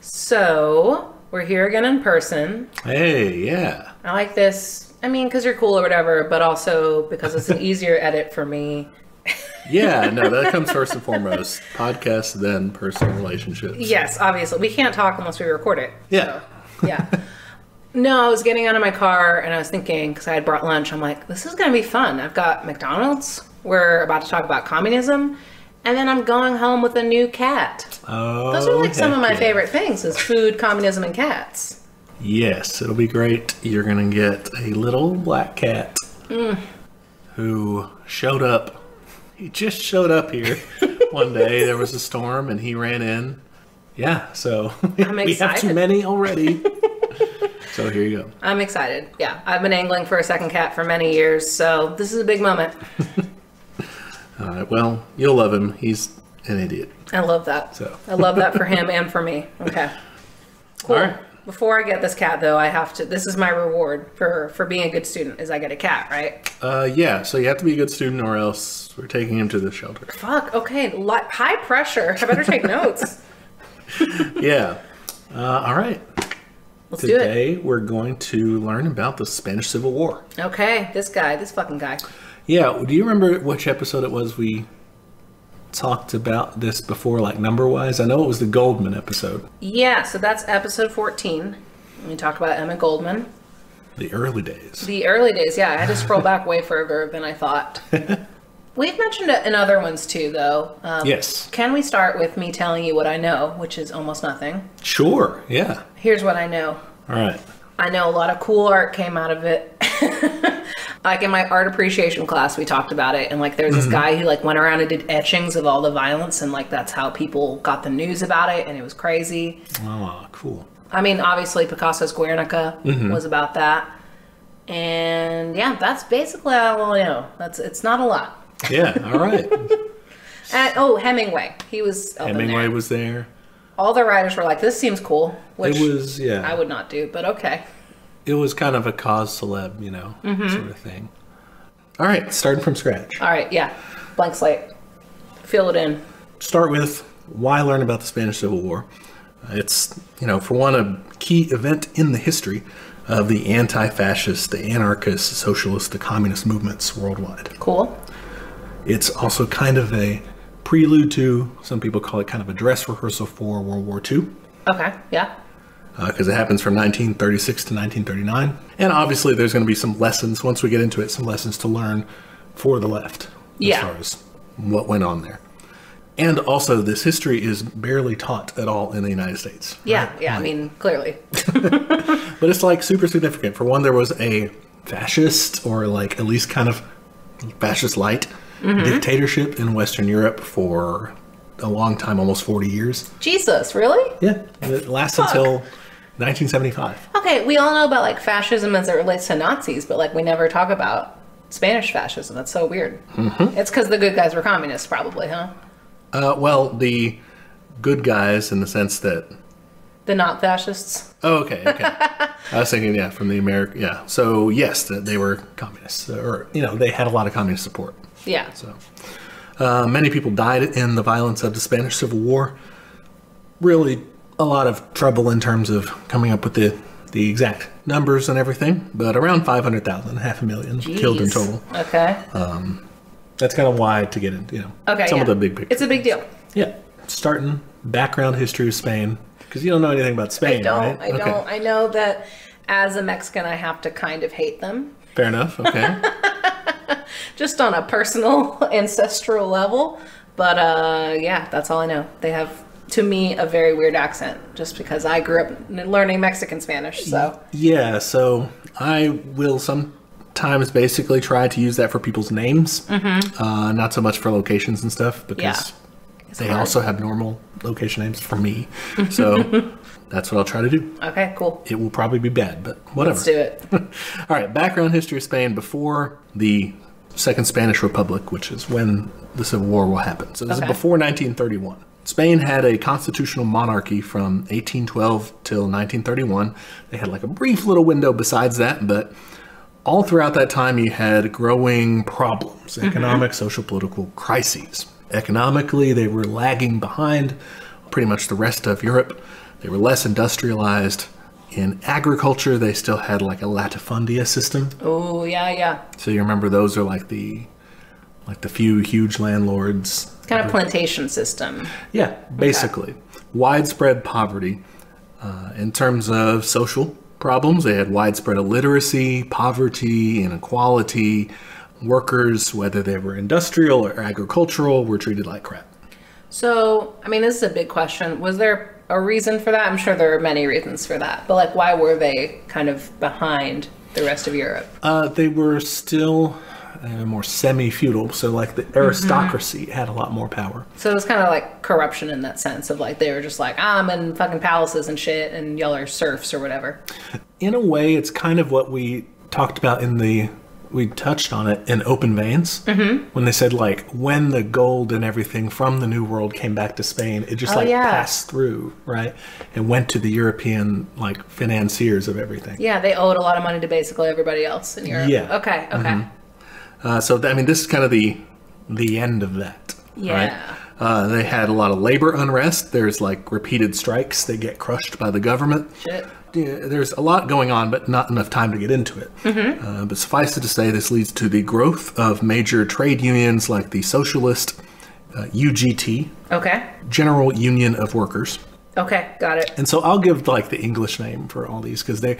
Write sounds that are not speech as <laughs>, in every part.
So, we're here again in person. Hey, yeah. I like this. I mean, because you're cool or whatever, but also because it's an <laughs> easier edit for me. Yeah, no, that comes <laughs> first and foremost. Podcast, then personal relationships. Yes, obviously. We can't talk unless we record it. Yeah. So, yeah. <laughs> no, I was getting out of my car and I was thinking, because I had brought lunch, I'm like, this is going to be fun. I've got McDonald's. We're about to talk about communism. And then I'm going home with a new cat. Oh, Those are like some of my yeah. favorite things is food, communism, and cats. Yes, it'll be great. You're going to get a little black cat Mm. who showed up. He just showed up here <laughs> one day. There was a storm and he ran in. Yeah, so <laughs> I'm we have too many already. <laughs> so here you go. I'm excited. Yeah, I've been angling for a second cat for many years, so this is a big moment. Well, you'll love him. He's an idiot. I love that. So. I love that for him and for me. Okay. <laughs> Cool. All right. Before I get this cat, though, I have to. This is my reward for for being a good student. Is I get a cat, right? Uh, yeah, so you have to be a good student or else we're taking him to the shelter. Fuck. Okay. Li- high pressure. I better take <laughs> notes. Yeah. Uh, all right. Let's do it. Today we're going to learn about the Spanish Civil War. Okay. This guy. This fucking guy. Yeah, do you remember which episode it was we talked about this before, like number wise? I know it was the Goldman episode, Yeah. So that's episode 14. We talked about Emma Goldman. the early days. The early days, yeah, I had to scroll back way further than I thought. <laughs> We've mentioned it in other ones too, though. Um, Yes. Can we start with me telling you what I know, which is almost nothing? Sure, yeah. Here's what I know. All right. I know a lot of cool art came out of it. <laughs> like in my art appreciation class, we talked about it, and like there's this mm-hmm. guy who like went around and did etchings of all the violence, and like that's how people got the news about it, and it was crazy. Oh, cool. I mean, obviously Picasso's Guernica mm-hmm. was about that, and yeah, that's basically all I know. That's it's not a lot. Yeah, all right. <laughs> And, oh, Hemingway, he was Hemingway there. was there. All the writers were like, "This seems cool," which It was, yeah. I would not do, but okay. It was kind of a cause celeb, you know, Mm-hmm. sort of thing. All right, starting from scratch. All right, yeah, blank slate, fill it in. start with why learn about the Spanish Civil War. It's, you know, for one, a key event in the history of the anti fascist, the anarchist, socialist, the communist movements worldwide. Cool. It's also kind of a prelude to, some people call it kind of a dress rehearsal for World War II, Okay, yeah. Because it happens from 1936 to 1939. And obviously, there's going to be some lessons, once we get into it, some lessons to learn for the left Yeah. as far as what went on there. And also, this history is barely taught at all in the United States. Yeah, right? yeah, I mean, clearly. <laughs> But it's like super significant. For one, there was a fascist, or like at least kind of fascist light Mm-hmm. dictatorship in Western Europe for a long time, almost 40 years. Jesus, really? Yeah. It lasts Fuck. until 1975. Okay, we all know about like fascism as it relates to Nazis, but like we never talk about Spanish fascism. That's so weird. Mm-hmm. It's because the good guys were communists, probably, huh? Uh, well, the good guys in the sense that. The not fascists. Oh, okay, okay. <laughs> I was thinking, yeah, from the American. Yeah. So, yes, that they were communists, or, you know, they had a lot of communist support. Yeah. So, uh, many people died in the violence of the Spanish Civil War. Really, a lot of trouble in terms of coming up with the the exact numbers and everything, but around 500,000, half a million killed in total. Okay. That's kind of wide to get into, you know, Okay. some yeah. of the big picture. It's a big deal. yeah. Starting background history of Spain, because you don't know anything about Spain, I don't. right? I don't. I know that as a Mexican, I have to kind of hate them, Fair enough. Okay. <laughs> just on a personal <laughs> ancestral level. But uh, yeah, that's all I know. They have, to me, a very weird accent, just because I grew up learning Mexican Spanish. So Yeah, so I will sometimes basically try to use that for people's names, uh, not so much for locations and stuff, because they hard. also have normal location names for me. <laughs> So that's what I'll try to do. okay, cool. It will probably be bad, but whatever. Let's do it. <laughs> All right, background history of Spain before the Second Spanish Republic, which is when the Civil War will happen. So this Okay. is before 1931. Spain had a constitutional monarchy from 1812 till 1931. They had like a brief little window besides that, but all throughout that time you had growing problems, mm-hmm. economic, social, political crises. Economically, they were lagging behind pretty much the rest of Europe. They were less industrialized. In agriculture, they still had like a latifundia system. Oh yeah, yeah. So you remember those are like the like the few huge landlords. Kind of plantation system. Yeah, basically widespread poverty. Uh, in terms of social problems, they had widespread illiteracy, poverty, inequality. Workers, whether they were industrial or agricultural, were treated like crap. So, I mean, this is a big question. Was there a reason for that? I'm sure there are many reasons for that. But, like, why were they kind of behind the rest of Europe? Uh, they were still uh, more semi-feudal, so like the aristocracy had a lot more power. So it was kind of like corruption in that sense of like they were just like, ah, I'm in fucking palaces and shit, and y'all are serfs or whatever. In a way, it's kind of what we talked about in the we touched on it in open veins mm-hmm. when they said like when the gold and everything from the new world came back to spain it just Oh, like yeah. passed through right and went to the european like financiers of everything Yeah, they owed a lot of money to basically everybody else in Europe. Yeah. Okay, okay. Uh, so i mean this is kind of the the end of that Yeah. right uh, they had a lot of labor unrest there's like repeated strikes they get crushed by the government Shit. yeah, there's a lot going on, but not enough time to get into it. Uh, but suffice it to say, this leads to the growth of major trade unions like the Socialist uh, UGT, Okay. General Union of Workers. Okay, got it. And so I'll give like the English name for all these because they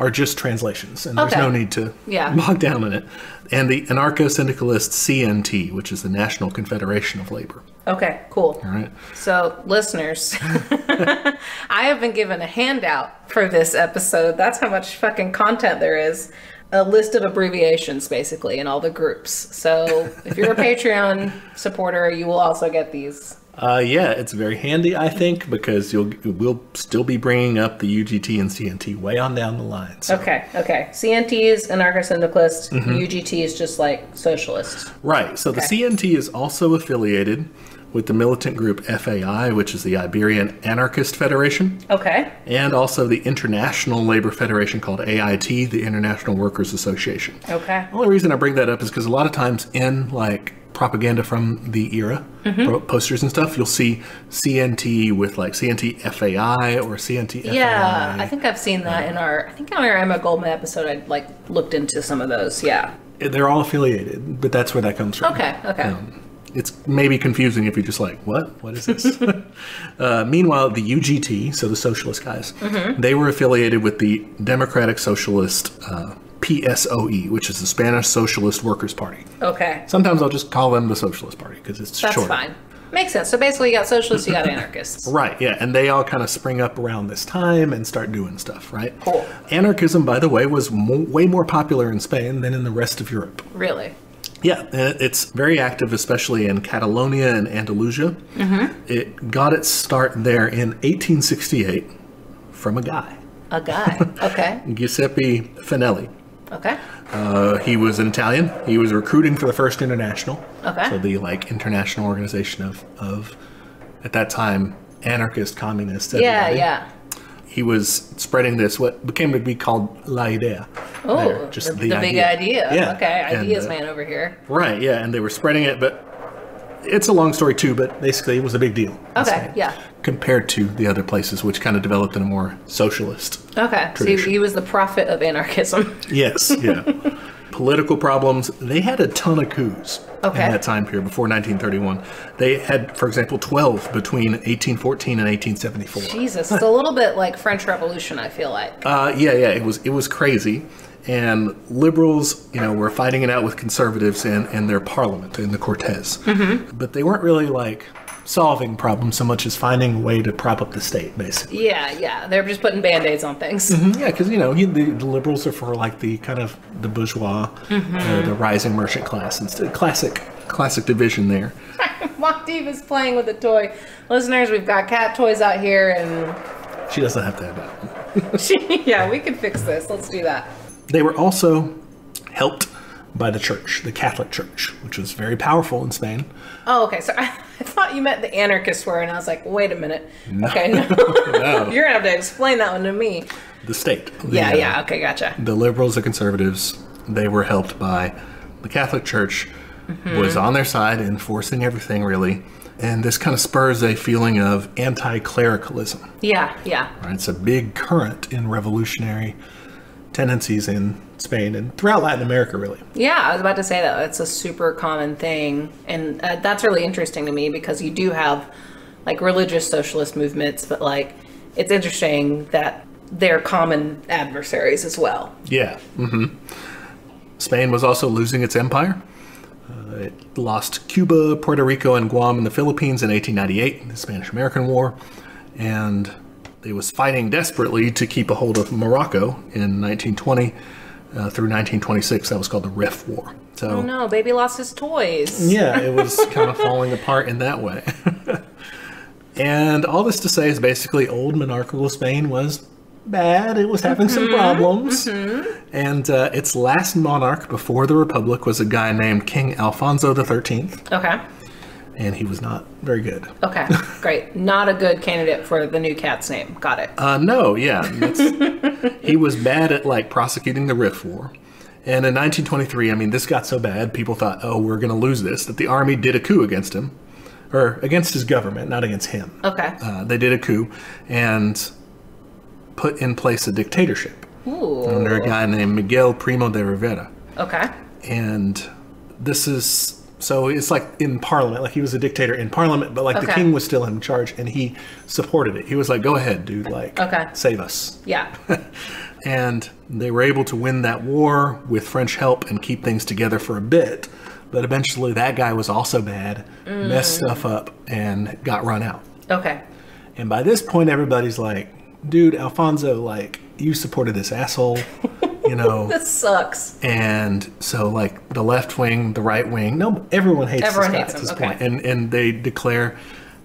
are just translations, and there's no need to Yeah. <laughs> bog down in it. And the anarcho-syndicalist CNT, which is the National Confederation of Labor. Okay, cool. All right. So, listeners, <laughs> I have been given a handout for this episode. That's how much fucking content there is. A list of abbreviations, basically, in all the groups. So, if you're a <laughs> Patreon supporter, you will also get these. Uh, yeah, it's very handy, I think, because you'll we'll still be bringing up the UGT and CNT way on down the line. So. Okay, okay. CNT is anarcho syndicalist, Mm-hmm. UGT is just like socialist. Right. So the CNT is also affiliated with the militant group FAI, which is the Iberian Anarchist Federation, Okay. and also the International Labor Federation called AIT, the International Workers Association. Okay. The only reason I bring that up is because a lot of times in like propaganda from the era, Mm-hmm. posters and stuff, you'll see CNT with like CNT FAI or CNT FAI. Yeah, I think I've seen that in our. I think on our Emma Goldman episode, I like looked into some of those. Yeah. They're all affiliated, but that's where that comes from. Okay. Okay. Um, it's maybe confusing if you're just like, what? What is this? <laughs> uh, meanwhile, the UGT, so the socialist guys, Mm-hmm. they were affiliated with the Democratic Socialist uh, PSOE, which is the Spanish Socialist Workers' Party. okay. Sometimes I'll just call them the Socialist Party because it's That's short. fine. Makes sense. So basically, you got socialists, you got <laughs> anarchists. Right, yeah, and they all kind of spring up around this time and start doing stuff, right? Cool. Anarchism, by the way, was mo- way more popular in Spain than in the rest of Europe. Really. Yeah, it's very active, especially in Catalonia and Andalusia. Mm-hmm. It got its start there in 1868 from a guy, A guy. <laughs> Okay. Giuseppe Fanelli. Okay. Uh, he was an Italian. He was recruiting for the First International. Okay. So the like international organization of of at that time anarchist communists. Yeah. everybody. Yeah. He was spreading this what became to be called la idea. Oh, just the, the big idea. Yeah. Okay. And, Ideas uh, man over here. Right, yeah, and they were spreading it, but it's a long story too, but basically it was a big deal. Okay, yeah. Compared to the other places, which kind of developed in a more socialist. Okay. So he, he was the prophet of anarchism. <laughs> Yes, yeah. Political problems, they had a ton of coups Okay. in that time period before 1931. They had, for example, 12 between 1814 and 1874. Jesus. It's a little bit like French Revolution, I feel like. Uh, yeah, yeah, it was it was crazy, and liberals, you know, were fighting it out with conservatives and, in their parliament in the Cortes, mm-hmm. but they weren't really like solving problems so much as finding a way to prop up the state, basically. Yeah. Yeah. They're just putting band aids on things. Yeah, because you know he, the, the liberals are for like the kind of the bourgeois, uh, the rising merchant class, and classic classic division there. <laughs> Mock is playing with a toy. Listeners, we've got cat toys out here, and She doesn't have to have that. <laughs> yeah, we can fix this. Let's do that. They were also helped by the church, the Catholic Church, which was very powerful in Spain. Oh, okay. So I, <laughs> I thought you meant the anarchists were, and I was like, wait a minute. Okay, no. <laughs> No. <laughs> You're gonna have to explain that one to me. The state. The, Yeah, yeah. Okay, gotcha. the liberals, the conservatives, they were helped by the Catholic Church mm-hmm. was on their side enforcing everything really. and this kind of spurs a feeling of anti-clericalism. Yeah, yeah. Right? It's a big current in revolutionary tendencies in Spain and throughout Latin America, really. Yeah, I was about to say that. That's a super common thing. And uh, that's really interesting to me because you do have like religious socialist movements, but like it's interesting that they're common adversaries as well. Yeah. hmm Spain was also losing its empire. Uh, it lost Cuba, Puerto Rico, and Guam and the Philippines in 1898, the Spanish American War, and it was fighting desperately to keep a hold of Morocco in 1920 uh, through 1926. That was called the Rif War. So, Oh no, baby lost his toys. yeah, it was <laughs> kind of falling apart in that way. <laughs> and all this to say is basically old monarchical Spain was bad. It was having some problems. And uh, its last monarch before the Republic was a guy named King Alfonso XIII, Okay. And he was not very good. Okay. <laughs> Great. Not a good candidate for the new cat's name. Got it. Uh, no, yeah. <laughs> he was bad at like prosecuting the Rif War. And in 1923, I mean, this got so bad, people thought, oh, we're going to lose this, that the army did a coup against him, or against his government, not against him. Okay. Uh, they did a coup and put in place a dictatorship Ooh. under a guy named Miguel Primo de Rivera. Okay. And this is so it's like in parliament, like he was a dictator in parliament, but like the king was still in charge and he supported it. He was like, go ahead, dude, like, Okay. save us. Yeah. <laughs> And they were able to win that war with French help and keep things together for a bit. But eventually, that guy was also bad, messed mm. stuff up, and got run out. Okay. And by this point, everybody's like, dude, Alfonso, like, you supported this asshole, <laughs> you know. <laughs> This sucks. and so, like, the left wing, the right wing, no, everyone hates Everyone hates at this okay. point. And, and they declare,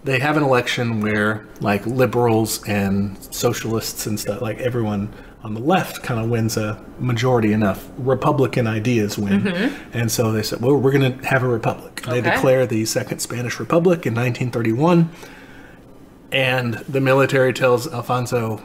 they have an election where, like, liberals and socialists and stuff, like, everyone on the left kind of wins a majority enough. Republican ideas win. And so they said, well, we're going to have a republic. They Mm-hmm. Declare the Second Spanish Republic in 1931. And the military tells Alfonso,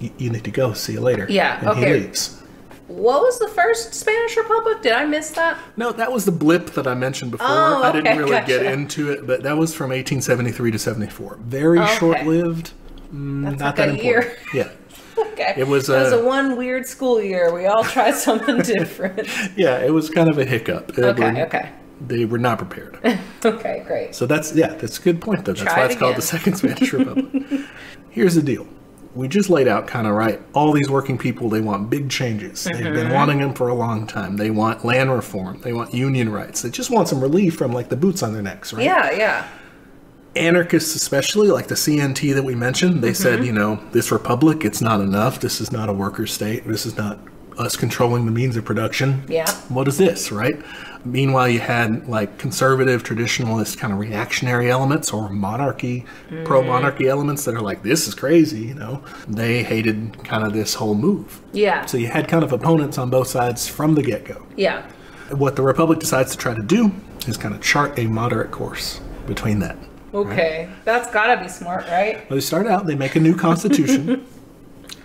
you need to go. See you later. Yeah, And okay. he leaves. What was the first Spanish Republic? Did I miss that? No, that was the blip that I mentioned before. Oh, I didn't okay, really get into it, but that was from 1873 to 74. Very Okay. short-lived. Mm, That's not like that a important. year. <laughs> Yeah, <laughs> Okay. It was, It was uh, a one weird school year. We all tried something <laughs> different. yeah, it was kind of a hiccup. They Okay. were- Okay. They were not prepared. Okay. Great. So that's yeah, that's a good point though. That's Try why it it's called the Second Spanish Republic. Here's the deal. We just laid out kind of right. All these working people, they want big changes. They've been Mm-hmm. wanting them for a long time. They want land reform. They want union rights. They just want some relief from like the boots on their necks, right? Yeah. Yeah. anarchists especially like the cnt that we mentioned they Mm-hmm. said you know this republic it's not enough this is not a worker state this is not us controlling the means of production Yeah. what is this right meanwhile you had like conservative traditionalist kind of reactionary elements or monarchy Mm-hmm. pro-monarchy elements that are like this is crazy you know they hated kind of this whole move Yeah. so you had kind of opponents on both sides from the get-go Yeah. what the republic decides to try to do is kind of chart a moderate course between that Okay. That's gotta be smart, right? Well, they start out, they make a new constitution, <laughs>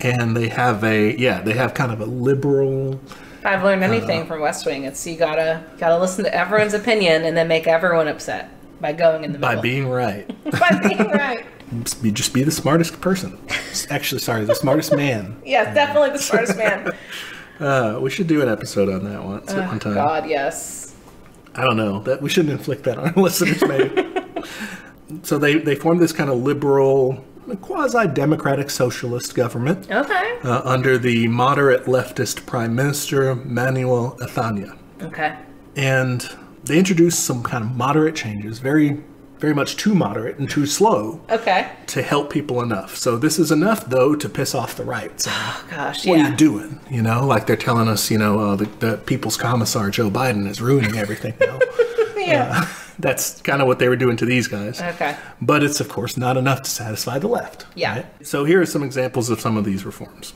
and they have a yeah, they have kind of a liberal. If I've learned anything from West Wing, it's you gotta gotta listen to everyone's opinion and then make everyone upset by going in the By being right, <laughs> <laughs> by being right. Just be, just be the smartest person. Actually, sorry, the smartest man. <laughs> Yes, definitely the smartest man. Uh, we should do an episode on that once at one time. God, yes. I don't know that we shouldn't inflict that on our listeners, maybe. so they they formed this kind of liberal, quasi democratic socialist government Okay. uh, under the moderate leftist prime minister Manuel Azaña. Okay. and they introduced some kind of moderate changes, very, very much too moderate and too slow Okay. to help people enough. So this is enough, though, to piss off the right. So Gosh, what yeah. are you doing? You know, like they're telling us, you know, uh, the, the people's commissar Joe Biden is ruining everything now. <laughs> yeah. That's kind of what they were doing to these guys. Okay. But it's, of course, not enough to satisfy the left. Yeah. So here are some examples of some of these reforms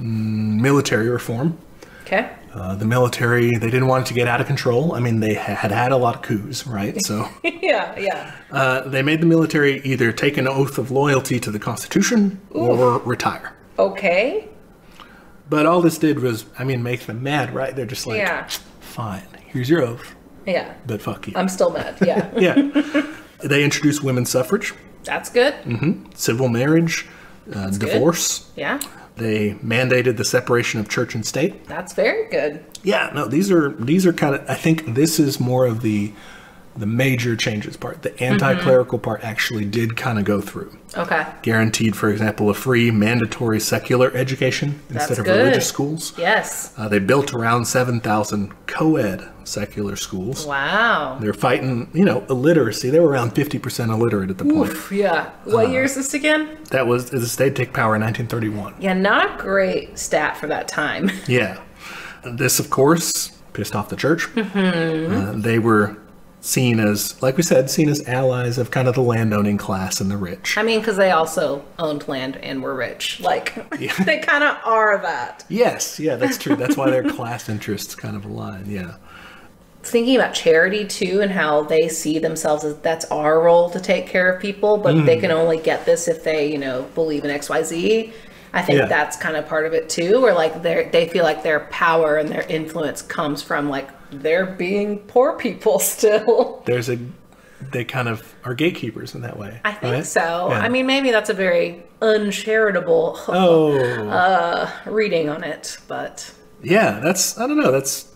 Mm, military reform. Okay. Uh, the military, they didn't want it to get out of control. I mean, they had had a lot of coups, right? So <laughs> yeah, yeah. uh, they made the military either take an oath of loyalty to the Constitution or retire. Okay. But all this did was, I mean, make them mad, right? They're just like, Yeah. fine, here's your oath, Yeah. but fuck you. I'm still mad. Yeah. <laughs> yeah. They introduced women's suffrage, That's good. civil marriage, uh, good. divorce. Yeah. They mandated the separation of church and state. That's very good. Yeah, no, these are these are kind of. I think this is more of the the major changes part. The anti-clerical part actually did kind of go through. Okay. Guaranteed, for example, a free mandatory secular education instead That's of good. religious schools. Yes. Uh, they built around seven thousand co-ed secular schools. Wow. They're fighting, you know, illiteracy. They were around fifty percent illiterate at the point. Yeah. What Uh, year is this again? That was the state take power in 1931. Yeah, not a great stat for that time. Yeah. This, of course, pissed off the church. Mm-hmm. Uh, they were seen as, like we said, seen as allies of kind of the landowning class and the rich. I mean, because they also owned land and were rich. Like, <laughs> they kind of are that. Yes, yeah, that's true. That's why their class interests kind of align. Yeah. Thinking about charity too, and how they see themselves as that's our role to take care of people, but Mm. they can only get this if they, you know, believe in X, Y, Z. I think Yeah. that's kind of part of it too, where like they they feel like their power and their influence comes from like they're being poor people <laughs> still. There's a, they kind of are gatekeepers in that way. I think right? so. Yeah. I mean, maybe that's a very uncharitable <laughs> oh, uh, reading on it, but yeah, that's, I don't know. That's,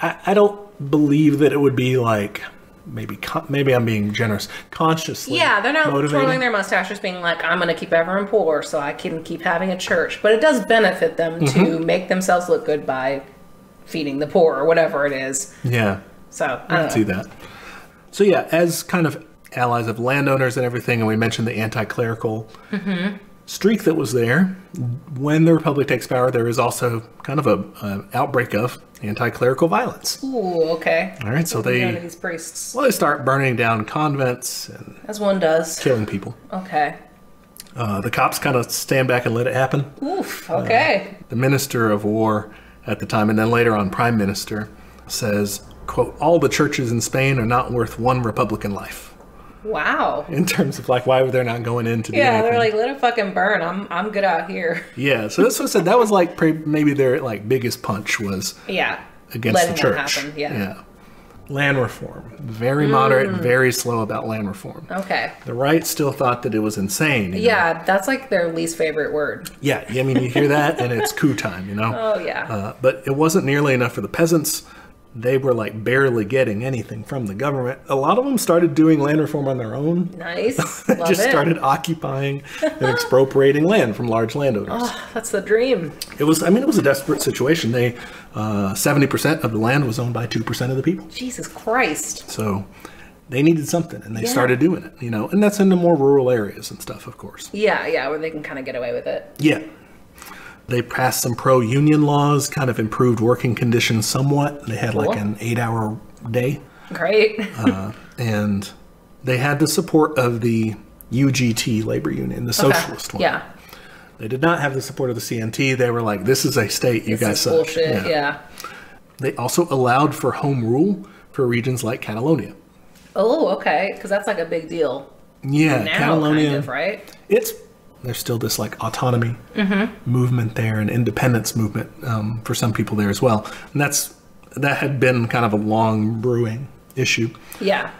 I, I don't believe that it would be like, maybe, maybe I'm being generous, consciously. yeah, they're not motivating. twirling their mustaches, being like, "I'm going to keep everyone poor so I can keep having a church." But it does benefit them Mm-hmm. to make themselves look good by feeding the poor or whatever it is. Yeah. So I I can see that. So yeah, as kind of allies of landowners and everything, and we mentioned the anti-clerical streak that was there. When the republic takes power, there is also kind of a, a outbreak of anti-clerical violence. Ooh, okay. All right, so What are we doing to they these priests, well they start burning down convents and as one does. killing people. Okay. Uh, the cops kind of stand back and let it happen. Oof. Okay. The minister of war at the time, and then later on prime minister, says, "quote All the churches in Spain are not worth one Republican life." Wow. in terms of like why they're not going in to do Yeah, they're like, let it fucking burn. I'm I'm good out here. <laughs> yeah. So that's what I said. That was like pre- maybe their like biggest punch was Yeah. against Letting the church. happen, yeah. Land reform, very moderate, very slow about land reform. Okay. The right still thought that it was insane. you know? Yeah, that's like their least favorite word. Yeah. I mean, you hear that, and it's <laughs> coup time, you know. Oh yeah. Uh, but it wasn't nearly enough for the peasants. They were like barely getting anything from the government. A lot of them started doing land reform on their own. nice. <laughs> Love Just it. started occupying <laughs> and expropriating land from large landowners. Oh, that's the dream. It was, I mean, it was a desperate situation. They, uh, 70% of the land was owned by 2% of the people. Jesus Christ. So they needed something and they Yeah. started doing it, you know, and that's in the more rural areas and stuff, of course. Yeah, yeah, where they can kind of get away with it. Yeah. They passed some pro union laws, kind of improved working conditions somewhat. They had like an eight hour day. Great. <laughs> Uh, and they had the support of the UGT labor union, the socialist one. Yeah. They did not have the support of the CNT. They were like, this is a state, you This guys is suck. bullshit. Yeah. They also allowed for home rule for regions like Catalonia. Oh, okay. Because that's like a big deal Yeah, now, Catalonia. kind of, right? It's there's still this like autonomy Mm-hmm. movement there and independence movement um, for some people there as well, and that's that had been kind of a long brewing issue. Yeah.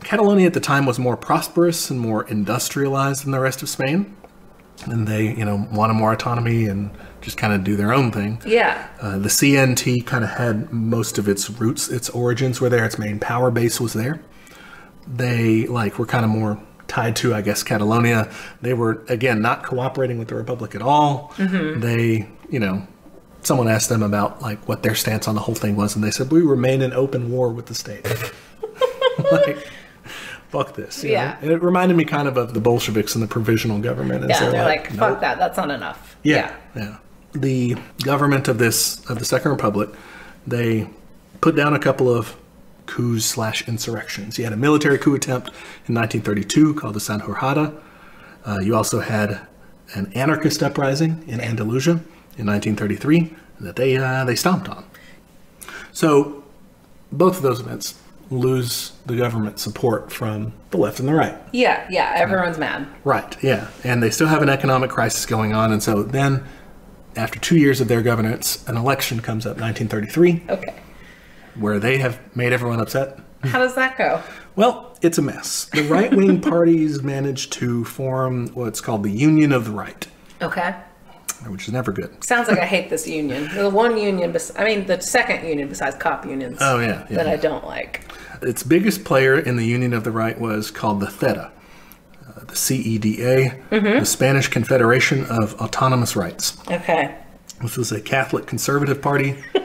Catalonia at the time was more prosperous and more industrialized than the rest of Spain, and they you know wanted more autonomy and just kind of do their own thing. Yeah. Uh, the CNT kind of had most of its roots, its origins were there. Its main power base was there. They like were kind of more tied to, I guess, Catalonia. They were again not cooperating with the Republic at all. Mm-hmm. They, you know, someone asked them about like what their stance on the whole thing was, and they said we remain in open war with the state. <laughs> like, fuck this. you Yeah. know? And it reminded me kind of of the Bolsheviks and the provisional government. And Yeah. They're like, nope. fuck that. That's not enough. Yeah, yeah. The government of this of the Second Republic, they put down a couple of coups slash insurrections. You had a military coup attempt in 1932 called the Sanjurjada. Uh, you also had an anarchist uprising in Andalusia in 1933 that they uh, they stomped on. So both of those events lose the government support from the left and the right. Yeah. Yeah. Everyone's mad. Right, yeah. And they still have an economic crisis going on. And so then, after two years of their governance, an election comes up, 1933, Okay. Where they have made everyone upset. How does that go? Well, it's a mess. The right wing <laughs> parties managed to form what's called the Union of the Right, Okay. which is never good. Sounds like I <laughs> hate this union. The one union, bes- I mean, the second union besides cop unions. Oh, yeah, yeah, That I don't like. Its biggest player in the Union of the Right was called the THEDA, uh, the CEDA, the Spanish Confederation of Autonomous Rights. Okay. This was a Catholic conservative party. <laughs>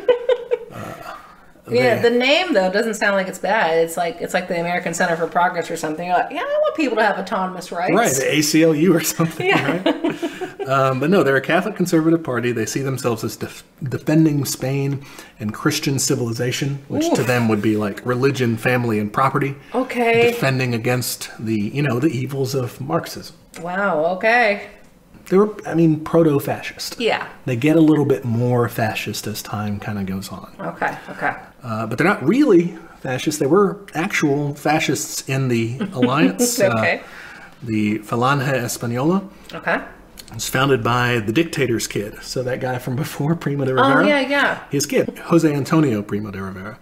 Yeah, the name though doesn't sound like it's bad. It's like it's like the American Center for Progress or something. You're like, yeah, I want people to have autonomous rights. Right, the ACLU or something, Yeah. right? Um, but no, they're a Catholic conservative party. They see themselves as def- defending Spain and Christian civilization, which to them would be like religion, family, and property. Okay. Defending against the, you know, the evils of Marxism. Wow. Okay. They were, I mean, proto-fascist. Yeah. They get a little bit more fascist as time kind of goes on. Okay. Okay. Uh, but they're not really fascists. They were actual fascists in the <laughs> alliance. Okay. Uh, the Falange Española Okay. was founded by the dictator's kid. So that guy from <laughs> before, Primo de Rivera. Oh yeah, yeah. His kid, Jose Antonio Primo de Rivera.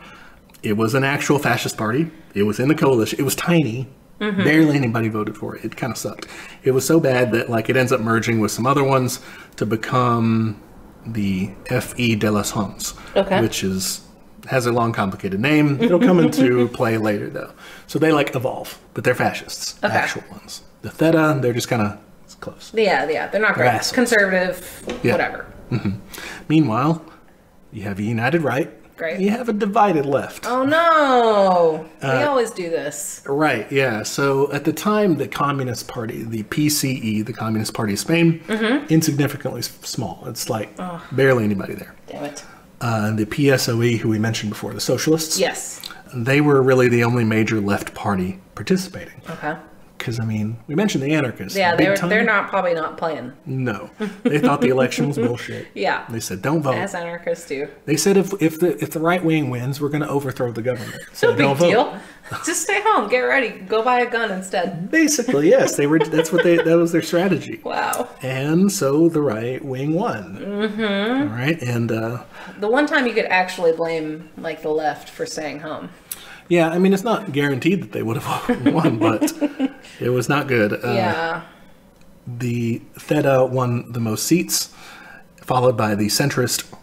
It was an actual fascist party. It was in the coalition. It was tiny. Mm-hmm. Barely anybody voted for it. It kind of sucked. It was so bad that like it ends up merging with some other ones to become the FE de las JONS, Okay. which is has a long, complicated name. It'll come into <laughs> play later, though. So they like evolve, but they're fascists, Okay. actual ones. The CEDA, they're just kind of close. Yeah, yeah. They're not great. Conservative. Yeah. Whatever. Meanwhile, you have a united right. Great. You have a divided left. Oh no. we Uh, always do this. Right, yeah. So at the time, the Communist Party, the PCE, the Communist Party of Spain, Mm-hmm. insignificantly small. It's like barely anybody there. Damn it. Uh, the PSOE, who we mentioned before, the Socialists, Yes. they were really the only major left party participating. Okay. Because, I mean, we mentioned the anarchists. Yeah, they're time? they're not probably not playing. No. They thought the election was <laughs> bullshit. Yeah. They said, don't vote. As anarchists do. They said if, if the if the right wing wins, we're going to overthrow the government. <laughs> So No don't big vote. deal. Just stay home. Get ready. Go buy a gun instead. Basically, yes, they were. That's what they. That was their strategy. <laughs> Wow. And so the right wing won. Mm-hmm. All right, and uh, The one time you could actually blame like the left for staying home. yeah, I mean, it's not guaranteed that they would have won, but it was not good. Uh, yeah. The CEDA won the most seats, followed by the centrist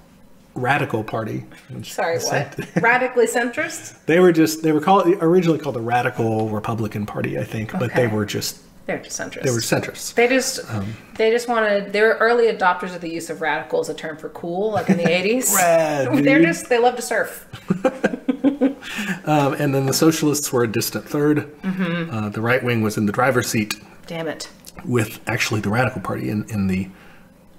Radical Party. Sorry, what? <laughs> Radically centrist? They were just they were called originally called the Radical Republican Party, I think, but they were just They're just centrist. they were centrists. They just Um, they just wanted they were early adopters of the use of radical as a term for cool, like in the <laughs> eighties. <laughs> They're just they love to surf. Um, and then the socialists were a distant 3rd Mm-hmm. Uh, the right wing was in the driver's seat Damn it. with actually the Radical Party in, in the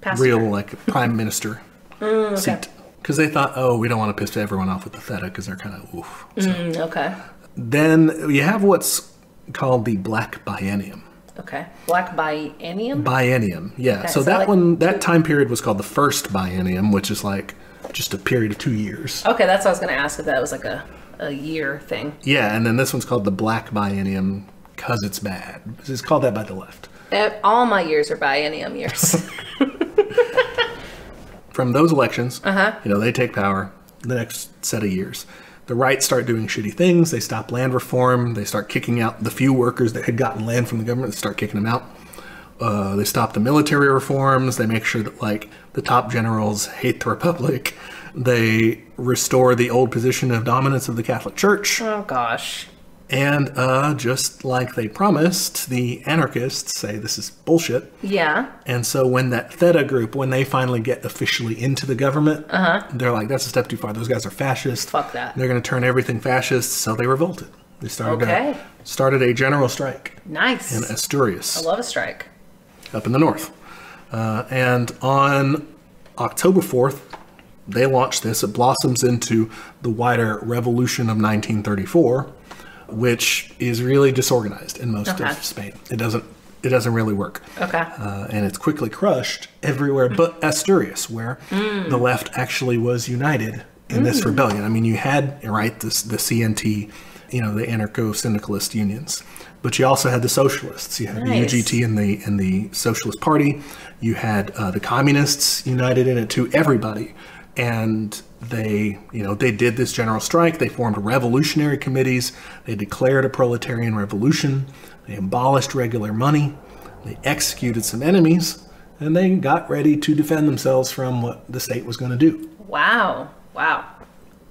Pastor. real like prime minister <laughs> Mm, seat because they thought, oh, we don't want to piss everyone off with the CEDA because they're kind of oof. So Mm, okay. then you have what's called the Black Biennium. Okay. Black biennium? Biennium, yeah. Okay, so so that like one, that time period was called the First Biennium, which is like just a period of two years. Okay, that's what I was gonna ask if that was like a, a year thing. Yeah, and then this one's called the Black Biennium because it's bad. It's called that by the left. All my years are biennium years. <laughs> from those elections, Uh-huh. you know, they take power the next set of years. The right start doing shitty things. They stop land reform. They start kicking out the few workers that had gotten land from the government. They start kicking them out. Uh, they stop the military reforms. They make sure that like the top generals hate the republic. They restore the old position of dominance of the Catholic Church. oh gosh. And uh, just like they promised, the anarchists say this is bullshit. Yeah. And so when that CEDA group, when they finally get officially into the government, uh-huh. they're like, that's a step too far. Those guys are fascist. Uh-huh. Fuck that. They're going to turn everything fascist. So they revolted. They started Okay. a, started a general strike Nice. in Asturias I love a strike. Up in the north. Uh, and on October 4th, they launched this. It blossoms into the wider revolution of 1934, which is really disorganized in most Okay. of Spain. It doesn't. It doesn't really work. Okay. Uh, and it's quickly crushed everywhere but Asturias, where the left actually was united in this rebellion. I mean, you had right this the CNT, you know, the anarcho-syndicalist unions, but you also had the socialists. You had Nice. the UGT and the and the Socialist Party. You had uh, the communists united in it too. Everybody, and they, you know, they did this general strike. They formed revolutionary committees. They declared a proletarian revolution. They abolished regular money. They executed some enemies, and they got ready to defend themselves from what the state was going to do. Wow. Wow.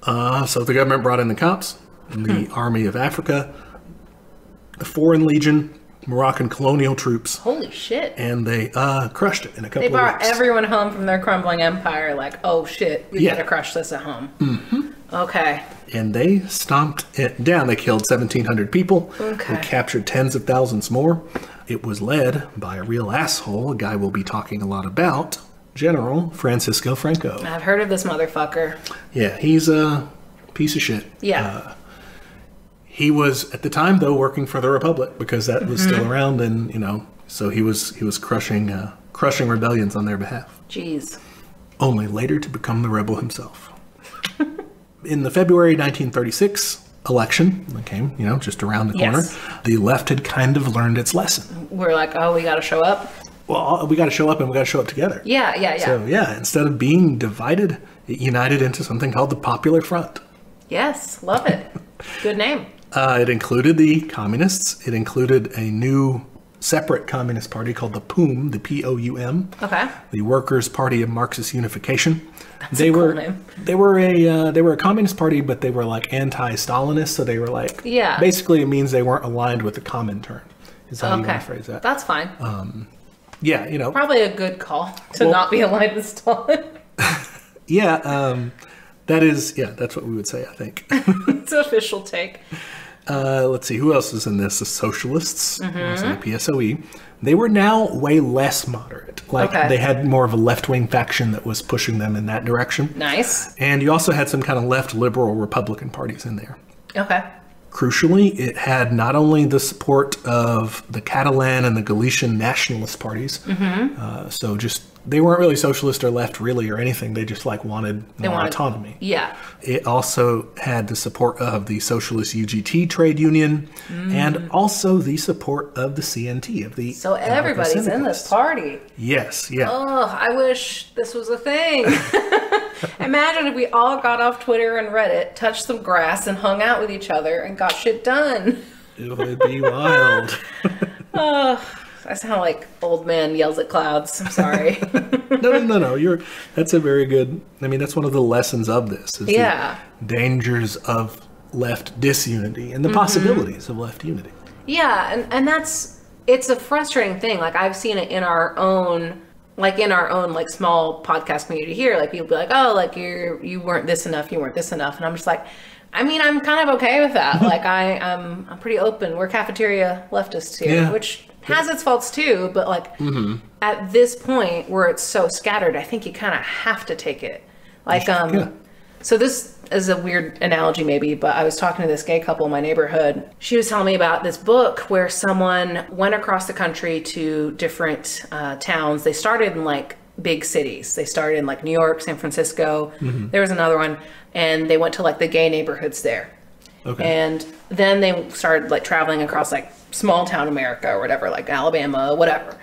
Uh, so the government brought in the cops, the Army of Africa, the Foreign Legion, Moroccan colonial troops, Holy shit. and they uh, crushed it in a couple They brought weeks. everyone home from their crumbling empire, like, oh shit, we Yeah. gotta crush this at home. Mm-hmm. Okay. and they stomped it down. They killed 1,700 people. Okay. They captured tens of thousands more. It was led by a real asshole, a guy we'll be talking a lot about, General Francisco Franco. I've heard of this motherfucker. Yeah, he's a piece of shit. Yeah. He was at the time though working for the Republic because that was Mm-hmm. still around, and you know, so he was he was crushing uh, crushing rebellions on their behalf. Jeez. Only later to become the rebel himself. <laughs> In the February 1936 election that came, you know, just around the corner, Yes. the left had kind of learned its lesson. We're like, oh, we gotta show up. Well, we got to show up and we got to show up together. Yeah, yeah, yeah. So yeah, instead of being divided, it united into something called the Popular Front. yes, love it. <laughs> Good name. Uh, it included the communists. It included a new separate communist party called the POUM, the P-O-U-M, Okay. the Workers' Party of Marxist Unification. they a cool were name. they were a uh, they were a communist party, but they were like anti-Stalinist. So they were like Yeah. Basically, it means they weren't aligned with the Comintern. Is how you want to phrase that? That's fine. yeah, you know, Probably a good call to Well- not be aligned with Stalin. <laughs> <laughs> yeah. Um, that is yeah. That's what we would say. I think. it's an official take. Uh, let's see, who else is in this? The Socialists, Mm-hmm. the PSOE. They were now way less moderate. Like Okay. they had more of a left wing faction that was pushing them in that direction. Nice. And you also had some kind of left liberal Republican parties in there. Okay. Crucially, it had not only the support of the Catalan and the Galician nationalist parties, Mm-hmm. uh, so just they weren't really socialist or left really or anything. They just like wanted more wanted- autonomy. Yeah. It also had the support of the Socialist UGT trade union and also the support of the CNT of the Mm. So everybody's in this party. Yes, yeah. Oh, I wish this was a thing. <laughs> Imagine if we all got off Twitter and Reddit, touched some grass, and hung out with each other and got shit done. It would be wild. <laughs> I sound like old man yells at clouds. I'm sorry. <laughs> no, no, no, no. You're that's a very good. I mean, that's one of the lessons of this. Is Yeah. Dangers of left disunity and the Mm-hmm. possibilities of left unity. Yeah, and and that's it's a frustrating thing. Like I've seen it in our own like in our own like small podcast community here. Like people be like, "Oh, like you're you weren't this enough, you weren't this enough." And I'm just like, I mean, I'm kind of okay with that. <laughs> like I I'm I'm pretty open. We're cafeteria leftists here, Yeah. which has its faults too, but like at this point where it's so scattered, I think you kind of have to take it. Like um Yeah. so this is a weird analogy maybe, but I was talking to this gay couple in my neighborhood. She was telling me about this book where someone went across the country to different uh, towns. They started in like big cities. They started in like New York, San Francisco. There was another one, and they went to like the gay neighborhoods there. Okay. And then they started like traveling across like small town America or whatever, like Alabama, whatever.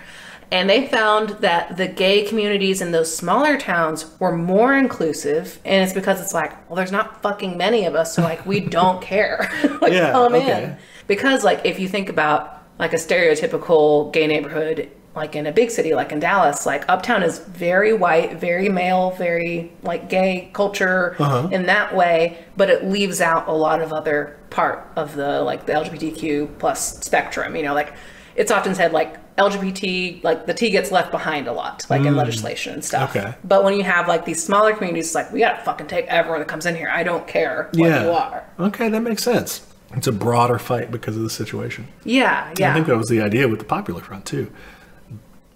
And they found that the gay communities in those smaller towns were more inclusive. And it's because it's like, well, there's not fucking many of us. So, like, we <laughs> don't care. <laughs> like, Yeah, come okay. in. Because, like, if you think about like a stereotypical gay neighborhood, like in a big city like in Dallas, like uptown is very white, very male, very like gay culture Uh-huh. in that way, but it leaves out a lot of other part of the like the LGBTQ plus spectrum. You know, like it's often said like LGBT, like the T gets left behind a lot, like in legislation and stuff. Mm. Okay. But when you have like these smaller communities, it's like we gotta fucking take everyone that comes in here. I don't care what yeah. you are. Okay, that makes sense. It's a broader fight because of the situation. Yeah, yeah. I think that was the idea with the Popular Front too.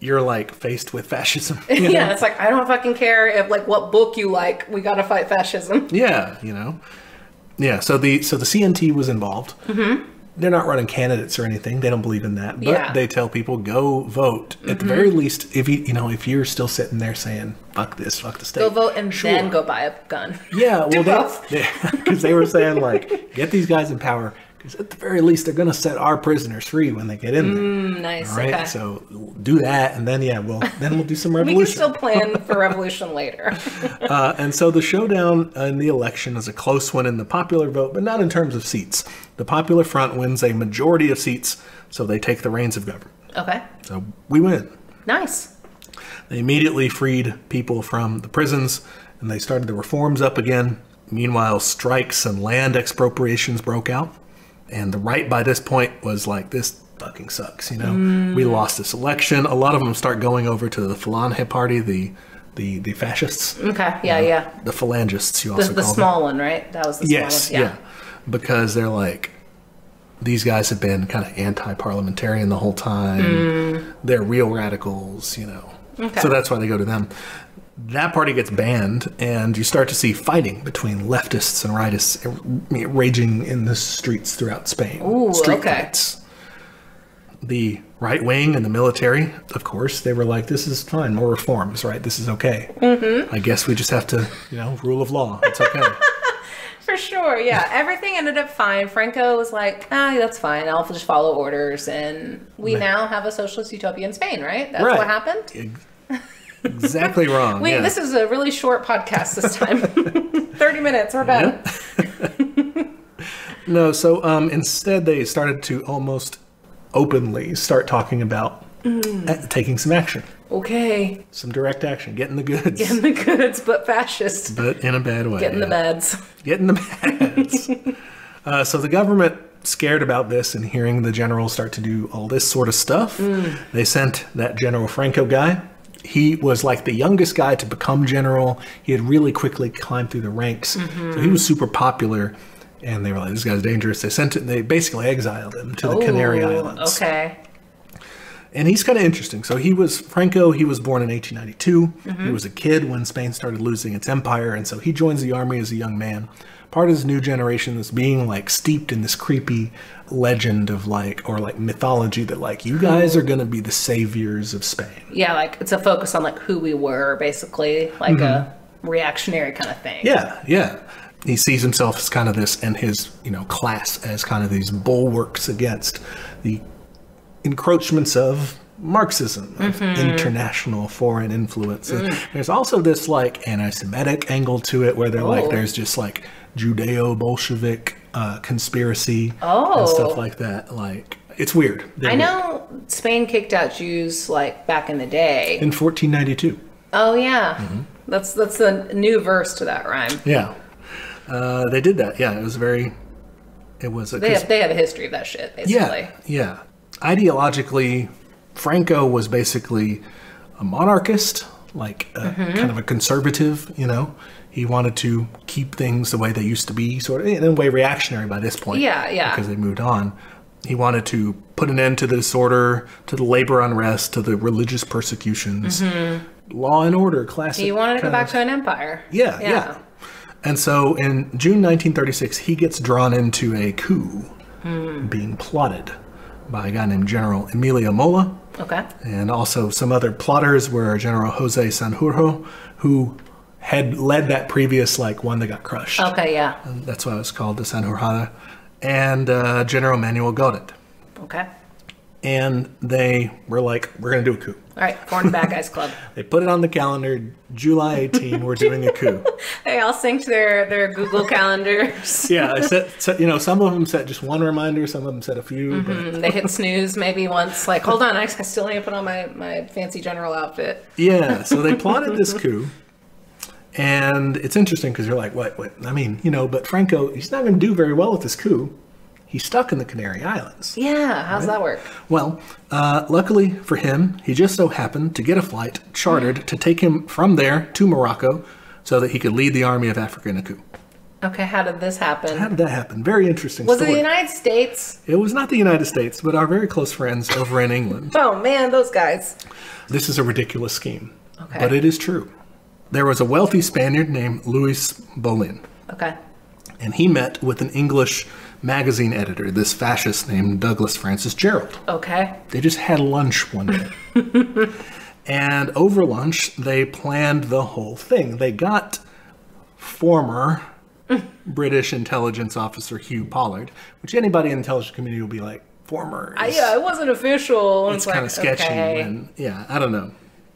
You're like faced with fascism. <laughs> you know? yeah, it's like I don't fucking care if like what book you like. We gotta fight fascism. <laughs> Yeah, you know. Yeah, so the so the CNT was involved. Mm-hmm. They're not running candidates or anything. They don't believe in that. But Yeah. they tell people go vote. At the very least, if you you know if you're still sitting there saying fuck this, fuck the state, Go vote and Sure. then go buy a gun. Yeah, <laughs> well, because they were saying like get these guys in power Because at the very least, they're going to set our prisoners free when they get in there. Mm, nice. All right, okay. so do that, and then yeah, we'll then we'll do some revolution. <laughs> we can still plan <laughs> for revolution later. <laughs> Uh, and so the showdown in the election is a close one in the popular vote, but not in terms of seats. The Popular Front wins a majority of seats, so they take the reins of government. okay. So we win. Nice. They immediately freed people from the prisons, and they started the reforms up again. Meanwhile, strikes and land expropriations broke out, and the right by this point was like, "This fucking sucks." You know, we lost this election. A lot of them start going over to the Falange Party, the the the fascists. Okay. Yeah. Yeah. the phalangists you The, also the small one, right? That was the. Yes, small yeah. one. because they're like these guys have been kind of anti-parliamentarian the whole time. They're real radicals, you know. Mm. Okay. So that's why they go to them. That party gets banned, and you start to see fighting between leftists and rightists raging in the streets throughout Spain. Ooh, Street okay. fights. The right wing and the military, of course, they were like, "This is fine, more reforms, right? This is okay." Mm-hmm. I guess we just have to, you know, rule of law. It's okay. <laughs> For sure, yeah. <laughs> Everything ended up fine. Franco was like, ah, that's fine. I'll just follow orders. And we now have a socialist utopia in Spain, right? That's Right. what happened. <laughs> Ex- exactly wrong. Wait, yeah. this is a really short podcast this time. <laughs> 30 minutes, we're done. No, so um, instead they started to almost openly start talking about Mm. uh, taking some action, Okay. some direct action, getting the goods, Getting the goods, but fascist. but in a bad way. Getting the yeah. beds. Getting the bads. <laughs> uh, so the government, scared about this and hearing the general start to do all this sort of stuff, Mm. they sent that General Franco guy. He was like the youngest guy to become general. He had really quickly climbed through the ranks, Mm-hmm. so he was super popular. And they were like, "This guy's dangerous." They sent it. They basically exiled him to the Canary Islands. Okay. And he's kind of interesting. So he was Franco. He was born in 1892. Mm-hmm. He was a kid when Spain started losing its empire, and so he joins the army as a young man. Part of this new generation is being like steeped in this creepy legend of like or like mythology that like you guys are gonna be the saviors of Spain. Yeah, like it's a focus on like who we were, basically, like a reactionary kind of thing. Mm-hmm. Yeah, yeah. He sees himself as kind of this, and his you know class as kind of these bulwarks against the encroachments of Marxism, of international foreign influence. And There's also this like anti-Semitic angle to it, where they're like, Oh. there's just like Judeo-Bolshevik uh, conspiracy and Oh. stuff like that. Like it's weird. They're I weird. know Spain kicked out Jews like back in the day. In 1492. Oh yeah, Mm-hmm. that's that's the new verse to that rhyme. Yeah, uh, they did that. Yeah, it was very. It was a They have they have a history of that shit, basically. Yeah, yeah. Ideologically, Franco was basically a monarchist, like a, Mm-hmm. kind of a conservative. You know, he wanted to keep things the way they used to be, sort of in a way reactionary by this point. Yeah, yeah. Because they moved on. He wanted to put an end to the disorder, to the labor unrest, to the religious persecutions, mm-hmm. law and order, classic. He wanted to go back of- to an empire. yeah, yeah, And so in June 1936, he gets drawn into a coup mm. being plotted by a guy named General Emilio Mola, Okay. and also some other plotters were General Jose Sanjurjo, who had led that previous like one that got crushed. Okay. Yeah. That's why it was called the San Sanjurjada, and uh, General Manuel Goded. Okay. And they were like, "We're going to do a coup." All right. Foreign Bad Guys Club. <laughs> They put it on the calendar, July 18. we're doing a coup. <laughs> They all synced their their Google calendars. <laughs> Yeah, I set, set, you know, some of them set just one reminder, some of them set a few. But they hit snooze maybe once. Like, hold on, I, I still need to put on my my fancy general outfit. yeah, so they plotted this coup. And it's interesting because you're like, what, what? I mean, you know, but Franco, he's not going to do very well with this coup. He's stuck in the Canary Islands. Yeah. How's that work? Well, uh, luckily for him, he just so happened to get a flight chartered to take him from there to Morocco so that he could lead the army of Africa in a coup. Okay. How did this happen? How did that happen? Very interesting Was it the United States? it was not the United States, but our very close friends over in England. <laughs> Oh man, those guys. This is a ridiculous scheme, Okay. but it is true. There was a wealthy Spaniard named Luis Bolin, Okay. and he met with an English magazine editor, this fascist named Douglas Francis Jerrold. Okay. They just had lunch one day. <laughs> and over lunch, they planned the whole thing. They got former <laughs> British intelligence officer Hugh Pollard, which anybody in the intelligence community will be like, former. I, is- yeah, it wasn't official. it's like, kind of sketchy. okay. And yeah, I don't know.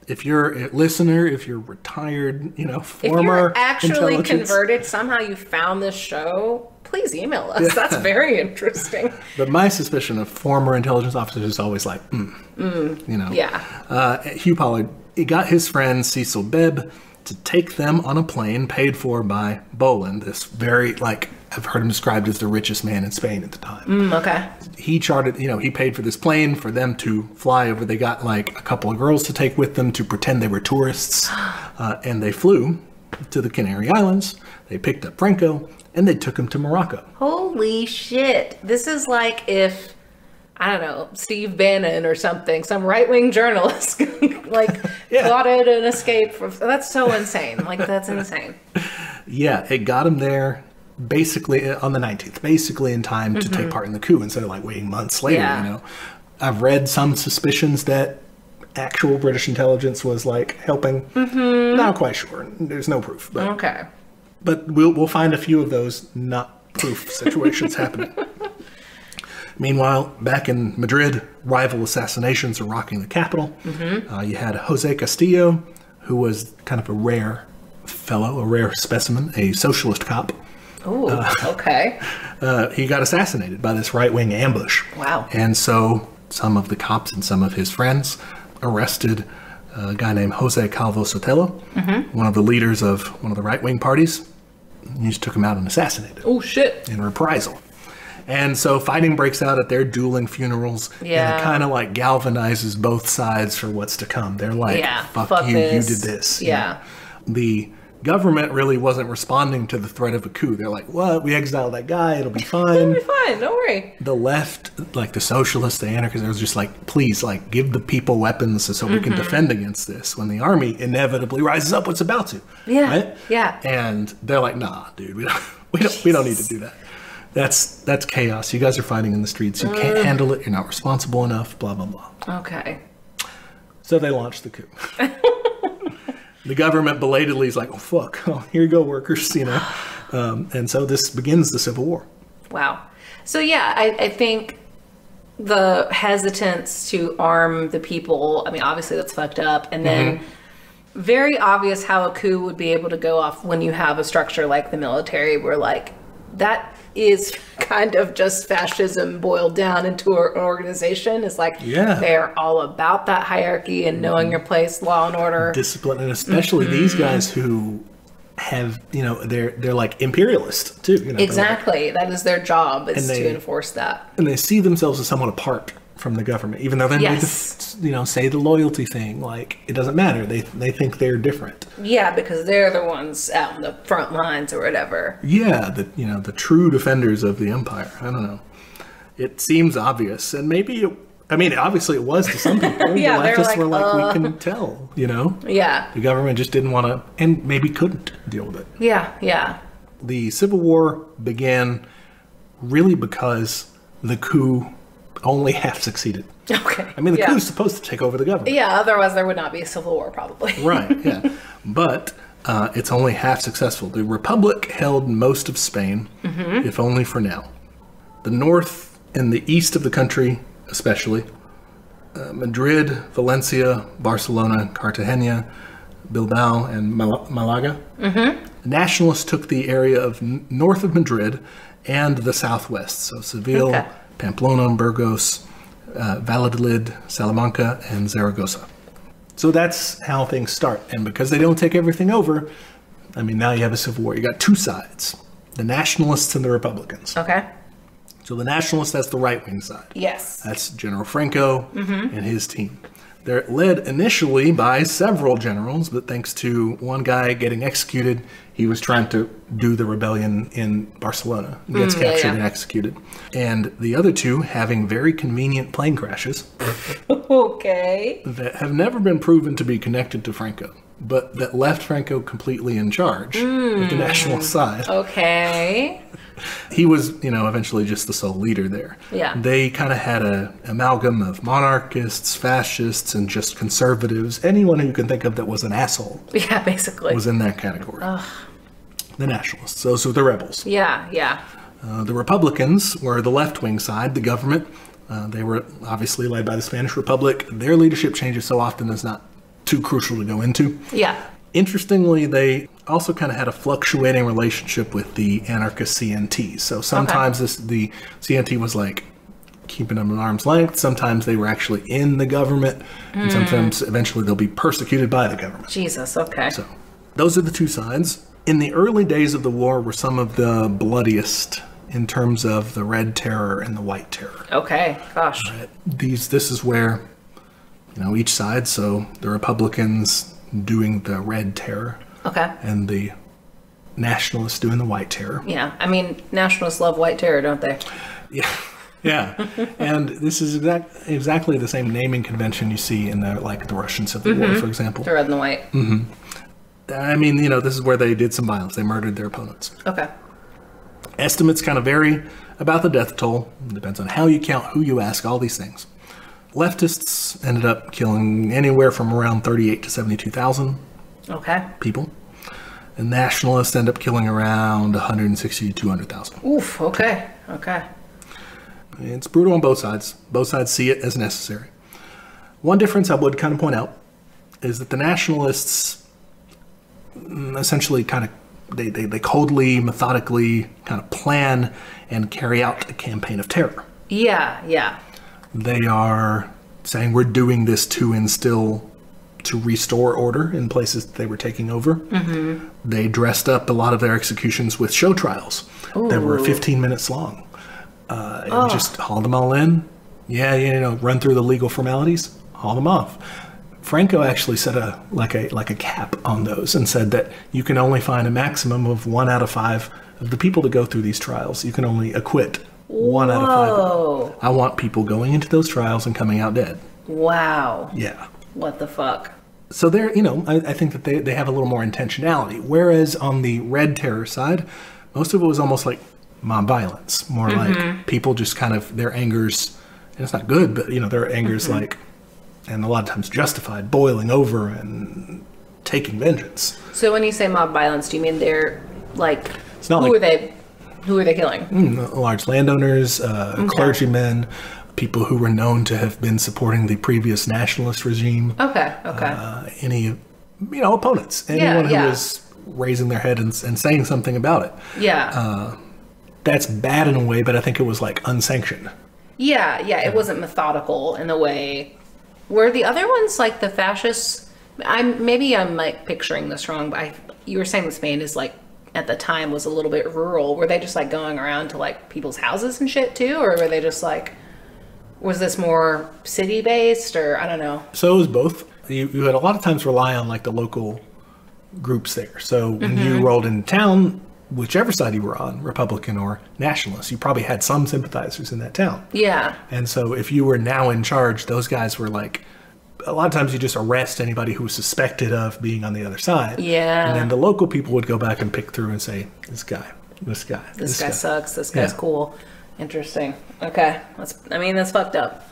If you're a listener, if you're retired, you know, former If you're actually converted, somehow you found this show, please email us. That's very interesting. <laughs> But my suspicion of former intelligence officers is always like, mm, you know. Yeah. Uh, Hugh Pollard, he got his friend Cecil Bebb to take them on a plane paid for by Boland, this very, like, I've heard him described as the richest man in Spain at the time. Mm, okay. He charted, you know, he paid for this plane for them to fly over. They got like a couple of girls to take with them to pretend they were tourists. <gasps> Uh, and they flew to the Canary Islands. They picked up Franco and they took him to Morocco. Holy shit. This is like if, I don't know, Steve Bannon or something, some right wing journalist, <laughs> like, <laughs> Yeah. plotted an escape. From, that's so insane. Like, that's insane. <laughs> Yeah, it got him there basically uh, on the 19th, basically in time to take part in the coup instead of like waiting months later, Yeah. you know. I've read some suspicions that actual British intelligence was like helping. Not quite sure. There's no proof, but Okay. but we'll we'll find a few of those not proof situations happening. <laughs> Meanwhile, back in Madrid, rival assassinations are rocking the capital. Uh, you had Jose Castillo, who was kind of a rare fellow, a rare specimen, a socialist cop. Ooh, okay. <laughs> Uh, he got assassinated by this right wing ambush. Wow. And so some of the cops and some of his friends arrested a guy named Jose Calvo Sotelo, one of the leaders of one of the right wing parties. And he just took him out and assassinated him Oh, shit. in reprisal. And so fighting breaks out at their dueling funerals. Yeah. And it kind of like galvanizes both sides for what's to come. They're like, Yeah, fuck, fuck you, this." you did this. you Yeah. know? The government really wasn't responding to the threat of a coup. They're like, what? We exiled that guy. It'll be fine. You're fine. Don't worry. the left, like the socialists, the anarchists, it was just like, please, like, give the people weapons so we Mm-hmm. can defend against this. When the army inevitably rises up, what's about to, Yeah, right? yeah. And they're like, nah, dude, we don't, <laughs> we don't, we don't need to do that. That's that's chaos. You guys are fighting in the streets. You Mm. can't handle it. You're not responsible enough. Blah blah blah. Okay. So they launched the coup. <laughs> the government belatedly is like, oh fuck, <laughs> oh, here you go, workers, you know. Um, and so this begins the Civil War. Wow. So yeah, I, I think the hesitance to arm the people. I mean, obviously that's fucked up, and then very obvious how a coup would be able to go off when you have a structure like the military, where like that is kind of just fascism boiled down into an organization. It's like Yeah. they're all about that hierarchy and knowing your place, law and order. discipline and especially these Mm-hmm. guys who have you know they're they're like imperialist too you know they're like- Exactly. That is their job is they- to enforce that. and they see themselves as someone apart from the government even though they Yes. to you know say the loyalty thing like it doesn't matter they they think they're different Yeah, because they're the ones out in the front lines or whatever. yeah the you know the true defenders of the empire i don't know it seems obvious and maybe it, i mean obviously it was to some people <laughs> Yeah, the leftists like, were like uh. we can tell you know Yeah. the government just didn't want to and maybe couldn't deal with it Yeah, yeah. the Civil War began really because the coup only half succeeded. Okay. I mean, the yeah. coup's supposed to take over the government. Yeah, otherwise there would not be a civil war probably. <laughs> Right, yeah. but uh, it's only half successful. The Republic held most of Spain, if only for now. The north and the east of the country, especially uh, Madrid, Valencia, Barcelona, Cartagena, Bilbao, and Mal- Malaga. Mm-hmm. Nationalists took the area of n- north of Madrid and the southwest, so Seville, Okay. Pamplona, Burgos, uh, Valladolid, Salamanca, and Zaragoza. So that's how things start. And because they don't take everything over, I mean, now you have a civil war. You got two sides the nationalists and the Republicans. Okay. So the nationalists, that's the right wing side. Yes. That's General Franco and his team. They're led initially by several generals, but thanks to one guy getting executed, he was trying to do the rebellion in Barcelona. He gets Mm, captured yeah. and executed. And the other two having very convenient plane crashes <laughs> Okay. that have never been proven to be connected to Franco, but that left Franco completely in charge of the Mm. national side. Okay. <laughs> He was, you know, eventually just the sole leader there. Yeah. They kind of had a amalgam of monarchists, fascists, and just conservatives. Anyone who you can think of that was an asshole <laughs> Yeah, basically. was in that category. The nationalists. Those were the rebels. Yeah, yeah. Uh, the Republicans were the left wing side, the government. Uh, they were obviously led by the Spanish Republic. Their leadership changes so often is not too crucial to go into. Yeah. Interestingly, they also kind of had a fluctuating relationship with the anarchist CNT. So sometimes this, the CNT was like keeping them at arm's length. Sometimes they were actually in the government, and sometimes eventually they'll be persecuted by the government. Jesus, okay. So those are the two sides. In the early days of the war were some of the bloodiest in terms of the Red Terror and the White Terror. Okay, gosh. These this is where you know each side. So the Republicans doing the Red Terror Okay. and the Nationalists doing the White Terror. Yeah, I mean, nationalists love white terror, don't they? Yeah. <laughs> Yeah, and this is exact, exactly the same naming convention you see in the like the Russian Civil War, mm-hmm. for example. The red and the white. Mm-hmm. I mean, you know, this is where they did some violence. They murdered their opponents. Okay. Estimates kind of vary about the death toll. It depends on how you count, who you ask, all these things. Leftists ended up killing anywhere from around 38 to 72,000 Okay. people. And nationalists end up killing around 160 to 200,000. Oof, okay. Okay. It's brutal on both sides. Both sides see it as necessary. One difference I would kind of point out is that the nationalists essentially kind of they, they, they coldly, methodically kind of plan and carry out a campaign of terror. Yeah, yeah. They are saying we're doing this to instill, to restore order in places that they were taking over. Mm-hmm. They dressed up a lot of their executions with show trials that were 15 minutes long. Uh, and just haul them all in. Yeah, you know, run through the legal formalities, haul them off. Franco actually set a like a like a cap on those and said that you can only find a maximum of one out of five of the people that go through these trials. You can only acquit one out of five. Whoa. I want people going into those trials and coming out dead. Wow. Yeah. What the fuck? So they're, you know, I, I think that they, they have a little more intentionality. Whereas on the red terror side, most of it was almost like mob violence, more like mm-hmm. people just kind of their angers, and it's not good, but you know, their angers mm-hmm. like, and a lot of times justified, boiling over and taking vengeance. So when you say mob violence, do you mean they're like It's not who like- are they who are they killing? Mm, large landowners, uh, clergymen, people who were known to have been supporting the previous nationalist regime. Okay, okay. uh, any you know opponents Yeah, anyone who yeah. was raising their head and, and saying something about it yeah. uh, that's bad in a way but i think it was like unsanctioned yeah, yeah. It wasn't methodical in the way were the other ones like the fascists I'm maybe I'm like picturing this wrong, but I you were saying that Spain is like at the time was a little bit rural. Were they just like going around to like people's houses and shit too, or were they just like was this more city based or I don't know? so it was both you, you had a lot of times rely on like the local groups there so when Mm-hmm. you rolled into town whichever side you were on republican or nationalist you probably had some sympathizers in that town Yeah. And so if you were now in charge, those guys were like, a lot of times you just arrest anybody who was suspected of being on the other side. Yeah. And then the local people would go back and pick through and say, this guy, this guy, This, guy, sucks. This guy's Yeah. cool. Interesting. Okay. That's I mean that's fucked up.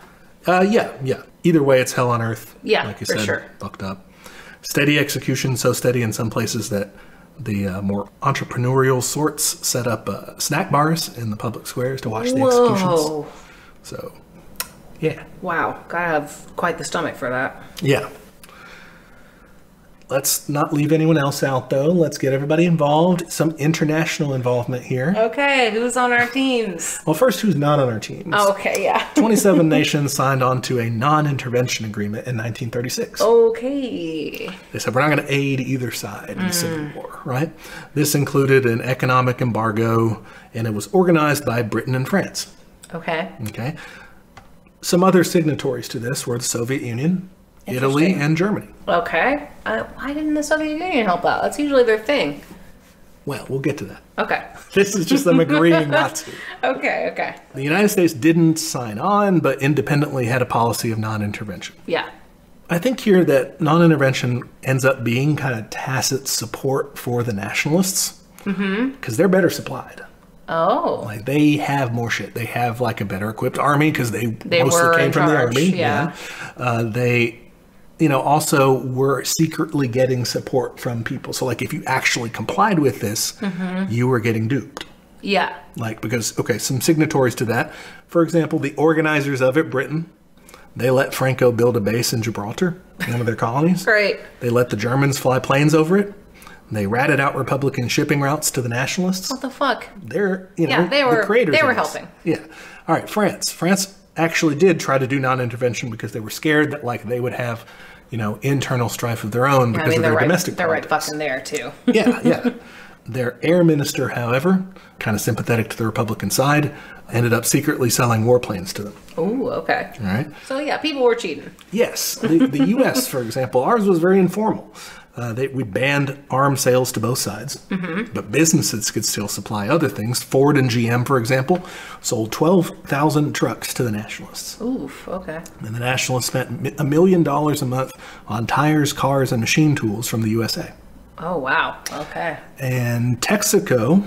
Uh, yeah, yeah. Either way, it's hell on earth. Yeah, like you for said, sure. fucked up. Steady execution, so steady in some places that the uh, more entrepreneurial sorts set up uh, snack bars in the public squares to watch the executions. Whoa. So, yeah, Wow. Gotta have quite the stomach for that. yeah. Let's not leave anyone else out though. Let's get everybody involved. Some international involvement here. Okay, who's on our teams? Well, first, who's not on our teams? Oh, okay, yeah. <laughs> 27 <laughs> nations signed on to a non-intervention agreement in 1936. Okay. They said we're not going to aid either side in the mm. Civil War, right? This included an economic embargo, and it was organized by Britain and France. Okay. Okay. Some other signatories to this were the Soviet Union, Italy, and Germany. Okay. Uh, why didn't the Soviet Union help out? That's usually their thing. Well, we'll get to that. Okay. <laughs> This is just them agreeing <laughs> not to. Okay, okay. The United States didn't sign on, but independently had a policy of non-intervention. Yeah. I think here that non-intervention ends up being kind of tacit support for the nationalists because they're better supplied. Oh. Like they have more shit. They have like a better equipped army because they, They mostly came from the army. yeah. Uh, they you know, also were secretly getting support from people. So, like, if you actually complied with this, Mm-hmm. you were getting duped. Yeah. Like, because, okay, some signatories to that. For example, the organizers of it, Britain, they let Franco build a base in Gibraltar, one of their colonies. <laughs> Great. They let the Germans fly planes over it. They ratted out Republican shipping routes to the nationalists. What the fuck? They're, you know, Yeah, they were- the creators. they were helping. Yeah. All right, France. France actually did try to do non-intervention because they were scared that like they would have, you know, internal strife of their own because I mean, of their right. domestic They're right politics. fucking there too. <laughs> yeah, yeah. <laughs> Their air minister, however, kind of sympathetic to the Republican side, ended up secretly selling warplanes to them. oh okay. All right. So yeah, people were cheating. Yes, the, the U.S., for <laughs> example, ours was very informal. Uh, they, we banned arms sales to both sides, but businesses could still supply other things. Ford and GM, for example, sold 12,000 trucks to the Nationalists. Oof. Okay. And the Nationalists spent a million dollars a month on tires, cars, and machine tools from the USA. Oh wow. Okay. And Texaco,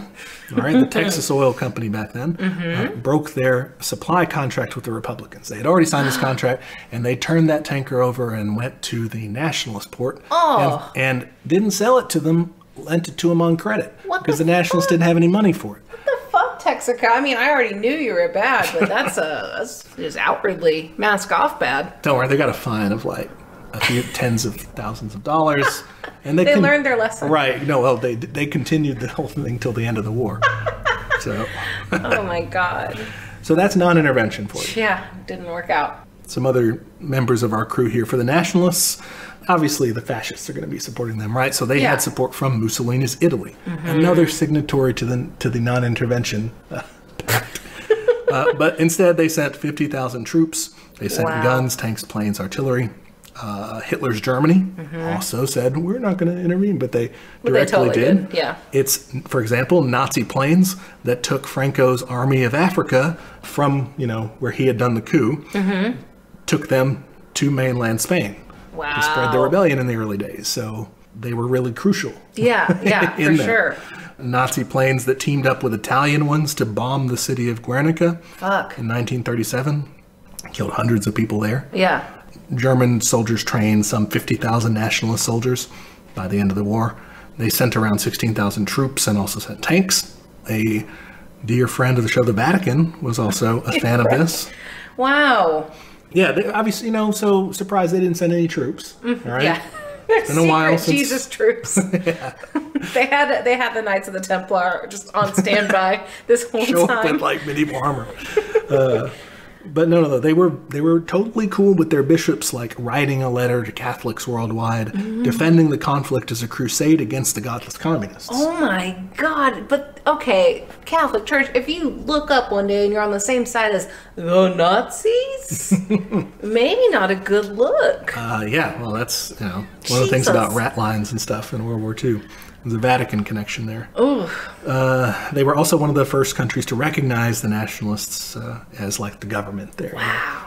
all right, the Texas Oil Company back then, uh, broke their supply contract with the Republicans. They had already signed this <gasps> contract, and they turned that tanker over and went to the nationalist port Oh. and, and didn't sell it to them, lent it to them on credit What because the the, nationalists didn't have any money for it. What the fuck, Texaco? I mean, I already knew you were bad, but that's a that's just outwardly mask off bad. Don't worry, they got a fine of like a few tens of thousands of dollars, and they, They learned their lesson. Right? No, well, they they continued the whole thing till the end of the war. <laughs> so, Oh my god. <laughs> so that's non-intervention for you. Yeah, didn't work out. some other members of our crew here for the nationalists. Obviously, the fascists are going to be supporting them, right? So they Yeah. had support from Mussolini's Italy, another signatory to the to the non-intervention. uh, pact. <laughs> uh, but instead, they sent fifty thousand troops. They sent Wow. guns, tanks, planes, artillery. Uh, Hitler's Germany also said we're not going to intervene, but they But they directly totally did. did, yeah. It's, for example, Nazi planes that took Franco's army of Africa from, you know, where he had done the coup, Mm-hmm. took them to mainland Spain Wow. to spread the rebellion in the early days. So they were really crucial. Yeah, <laughs> yeah, in for there. sure. Nazi planes that teamed up with Italian ones to bomb the city of Guernica Fuck. in 1937, killed hundreds of people there. Yeah. German soldiers trained some 50,000 nationalist soldiers by the end of the war. They sent around 16,000 troops and also sent tanks. A dear friend of the show, the Vatican, was also a <laughs> fan of this. Wow. Yeah, they, obviously, you know, so surprised they didn't send any troops. All right. Mm-hmm. Yeah. They're been a while since- Jesus troops. <laughs> they had they had the Knights of the Templar just on standby <laughs> this whole Show up time. in like medieval armor. Uh, but no, no, no. They were they were totally cool with their bishops like writing a letter to Catholics worldwide, Mm-hmm. defending the conflict as a crusade against the godless communists. Oh my god. But okay, Catholic Church, if you look up one day and you're on the same side as the Nazis, <laughs> maybe not a good look. Uh, yeah, well, that's you know one of the things about Jesus. rat lines and stuff in World War II. The Vatican connection there. Ooh. Uh, they were also one of the first countries to recognize the nationalists uh, as like the government there. Wow.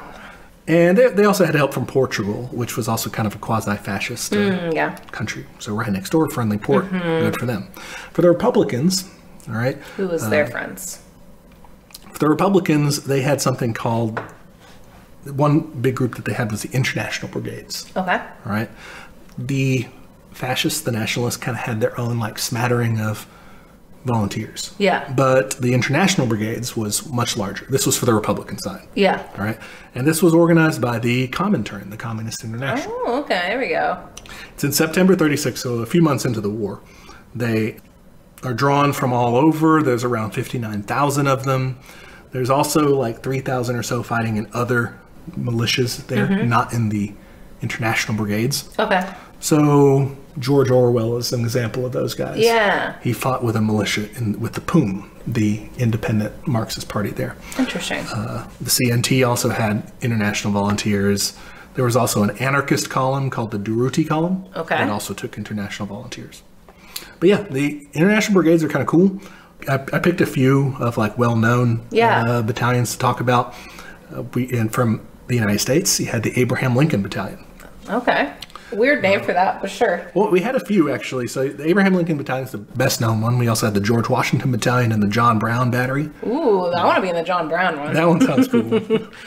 And they, they also had help from Portugal, which was also kind of a quasi-fascist uh, Mm, yeah. country. So right next door, friendly port, Mm-hmm. good for them. For the Republicans, all right, Who was their friends? for the Republicans, they had something called one big group that they had was the International Brigades. Okay. All right. The fascists, the nationalists, kind of had their own like smattering of volunteers. Yeah. But the international brigades was much larger. This was for the Republican side. Yeah. All right. And this was organized by the Comintern, the Communist International. Oh, okay. There we go. It's in September 36, so a few months into the war. They are drawn from all over. There's around 59,000 of them. There's also like 3,000 or so fighting in other militias there, Mm-hmm. not in the international brigades. Okay. So George Orwell is an example of those guys. Yeah. He fought with a militia in, with the POUM, the independent Marxist party there. Interesting. Uh, the CNT also had international volunteers. There was also an anarchist column called the Durruti column Okay. that also took international volunteers. But yeah, the international brigades are kind of cool. I, I picked a few of like well-known Yeah. uh, battalions to talk about. Uh, we and from the United States, you had the Abraham Lincoln Battalion. okay. Weird name uh, for that, but sure. Well, we had a few actually. So the Abraham Lincoln Battalion is the best known one. We also had the George Washington Battalion and the John Brown Battery. Ooh, I want to be in the John Brown one. That one sounds cool.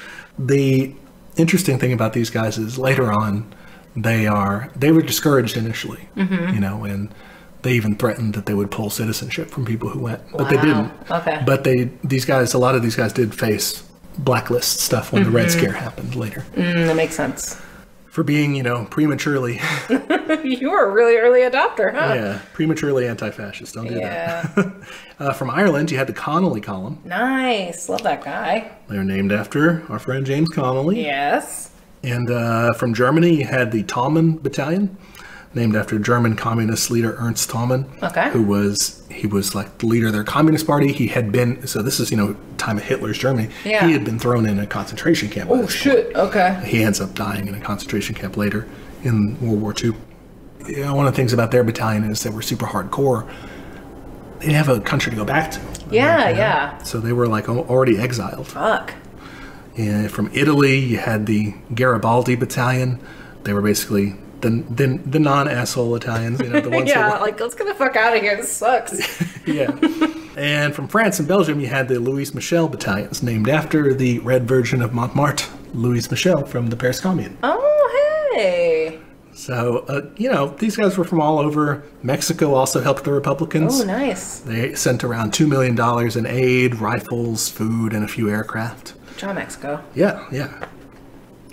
<laughs> the interesting thing about these guys is later on, they are they were discouraged initially, mm-hmm. you know, and they even threatened that they would pull citizenship from people who went, but they didn't. Okay. But they these guys, a lot of these guys did face blacklist stuff when the Red mm-hmm. Scare happened later Mm, that makes sense. For being, you know, prematurely, <laughs> you were a really early adopter, huh? yeah, prematurely anti-fascist. Don't do Yeah. that. <laughs> Uh, from Ireland, you had the Connolly column. nice. Love that guy. They were named after our friend James Connolly. Yes. And uh, from Germany, you had the Thälmann Battalion, named after German communist leader Ernst Thälmann, Okay. who was he was like the leader of their communist party. He had been so this is you know time of Hitler's Germany. Yeah. He had been thrown in a concentration camp. Oh shit. Okay. He ends up dying in a concentration camp later in World War II. Yeah, one of the things about their battalion is they were super hardcore. They didn't have a country to go back to. Yeah, You know? yeah. So they were like already exiled. Fuck. And from Italy, you had the Garibaldi Battalion. They were basically the the, the non asshole Italians, you know, the <laughs> ones Yeah, that like let's get the fuck out of here. This sucks. <laughs> yeah. And from France and Belgium, you had the Louise Michel battalions, named after the Red Virgin of Montmartre, Louise Michel from the Paris Commune. oh hey. So, uh, you know, these guys were from all over. Mexico also helped the Republicans. Oh nice. They sent around $2 million in aid, rifles, food, and a few aircraft. John Mexico. Yeah, yeah.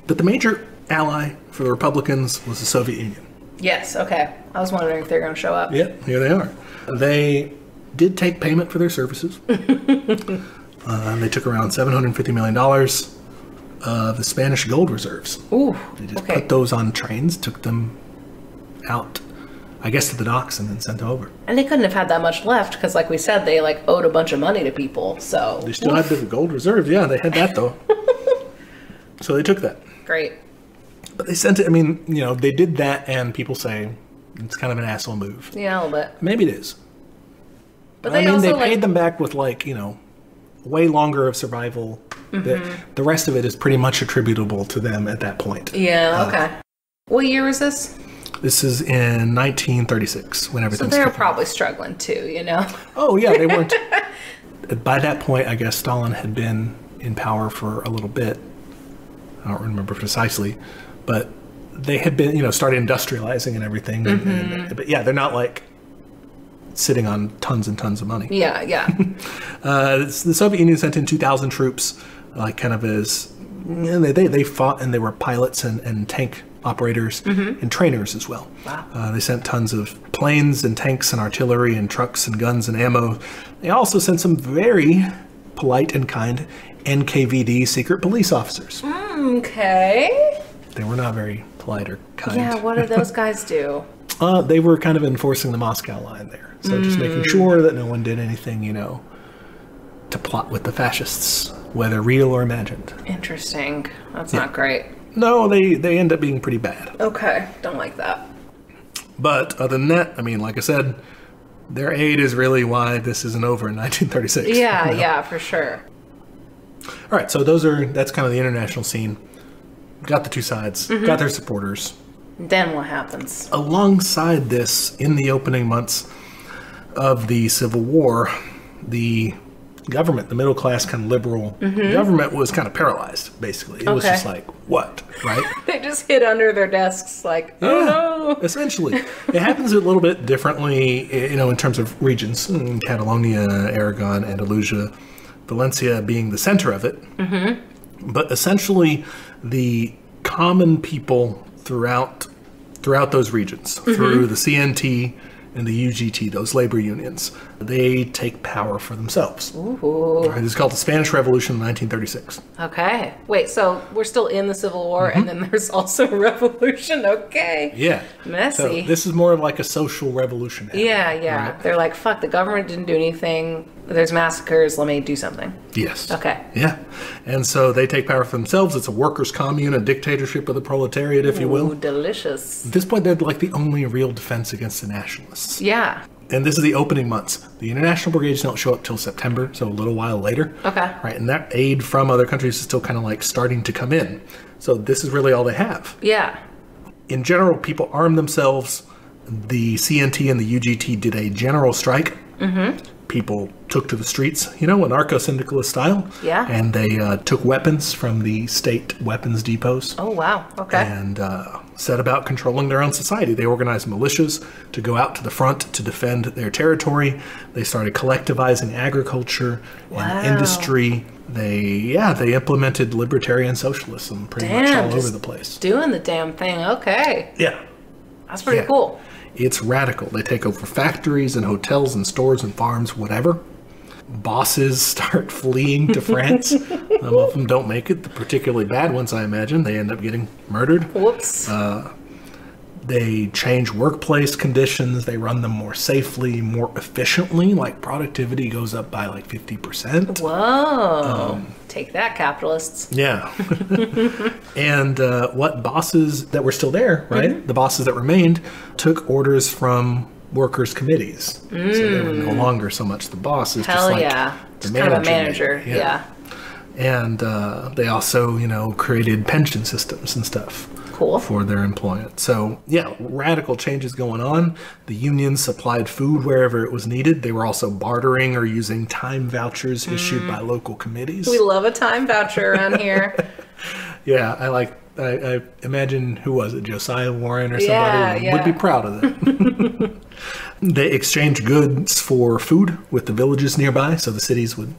But the major ally for the Republicans was the Soviet Union. Yes. Okay. I was wondering if they're going to show up. Yep, here they are. They did take payment for their services. <laughs> uh, they took around $750 million of the Spanish gold reserves. Ooh. They just Okay. put those on trains, took them out, I guess, to the docks, and then sent over. And they couldn't have had that much left because, like we said, they like owed a bunch of money to people. So They still had the gold reserves. Yeah, they had that, though. <laughs> so they took that. great. But they sent it, I mean, you know, they did that, and people say it's kind of an asshole move. Yeah, a little bit. Maybe it is. But I they mean, they like paid them back with like you know, way longer of survival. Mm-hmm. The, the rest of it is pretty much attributable to them at that point. Yeah. Okay. what year was this? This is in 1936 when So everything. they were probably struggling too. You know. oh yeah, they weren't. <laughs> By that point, I guess Stalin had been in power for a little bit. I don't remember precisely, but they had been, you know, started industrializing and everything. Mm-hmm. and- but yeah, they're not like sitting on tons and tons of money. Yeah. Yeah. <laughs> Uh, the Soviet Union sent in 2,000 troops, like kind of as and they, they they fought and they were pilots and, and tank operators and trainers as well. Wow. Uh, they sent tons of planes and tanks and artillery and trucks and guns and ammo. They also sent some very polite and kind NKVD secret police officers. okay. They were not very polite or kind. Yeah. What do those guys do? <laughs> Uh, they were kind of enforcing the Moscow line there. So just making sure that no one did anything, you know, to plot with the fascists, whether real or imagined. Interesting. That's not great. No, they, they end up being pretty bad. Okay. Don't like that. But other than that, I mean, like I said, their aid is really why this isn't over in <laughs> 1936. Yeah. you <laughs> know? Yeah. For sure. All right, so those are that's kind of the international scene. Got the two sides, got their supporters. Then what happens? alongside this, in the opening months of the Civil War, the government, the middle class kind of liberal government, was kind of paralyzed. Basically, it was just like, what, right? <laughs> They just hid under their desks, like, oh no. Essentially, <laughs> it happens a little bit differently, you know, in terms of regions. Mm, Catalonia, Aragon, Andalusia, Valencia being the center of it. Mm-hmm. But essentially, the common people throughout throughout those regions, mm-hmm. through the CNT and the UGT, those labor unions, they take power for themselves. Ooh. Right, It's called the Spanish Revolution of 1936. Okay. Wait, so we're still in the Civil War and then mm-hmm. there's also a <laughs> revolution. Okay. Yeah. Messy. So this is more of like a social revolution. happening, Yeah, yeah. right? They're like, fuck, the government didn't do anything. There's massacres. Let me do something. Yes. Okay. Yeah. And so they take power for themselves. It's a workers' commune, a dictatorship of the proletariat, if you Ooh, will. delicious. At this point, they're like the only real defense against the nationalists. Yeah. And this is the opening months. The international brigades don't show up till September, so a little while later. Okay. Right. And that aid from other countries is still kind of like starting to come in. So this is really all they have. Yeah. In general, people arm themselves. The CNT and the UGT did a general strike. Mm-hmm. People took to the streets, you know, anarcho syndicalist style. Yeah. And they uh, took weapons from the state weapons depots Oh, wow. Okay. and uh, set about controlling their own society. They organized militias to go out to the front to defend their territory. They started collectivizing agriculture Wow. and industry. They, yeah, they implemented libertarian socialism pretty much Damn, all over the place. Doing the damn thing. Okay. Yeah. That's pretty Yeah. cool. It's radical. They take over factories and hotels and stores and farms, whatever. Bosses start <laughs> fleeing to France. <laughs> Some of them don't make it. The particularly bad ones, I imagine, they end up getting murdered. Whoops. Uh, They change workplace conditions. They run them more safely, more efficiently. Like productivity goes up by like 50%. Whoa. um, Take that, capitalists. Yeah. <laughs> and uh, what bosses that were still there, right? The bosses that remained took orders from workers' committees. So they were no longer so much the boss, it's Hell just like yeah. the Just kind of a manager. manager. Yeah. And uh, they also, you know, created pension systems and stuff Cool. for their employment. So, yeah, radical changes going on. The unions supplied food wherever it was needed. They were also bartering or using time vouchers issued by local committees. We love a time voucher around here. <laughs> Yeah, I like. I, I imagine who was it, Josiah Warren or somebody Yeah, would be proud of that. <laughs> they exchanged goods for food with the villages nearby, so the cities would,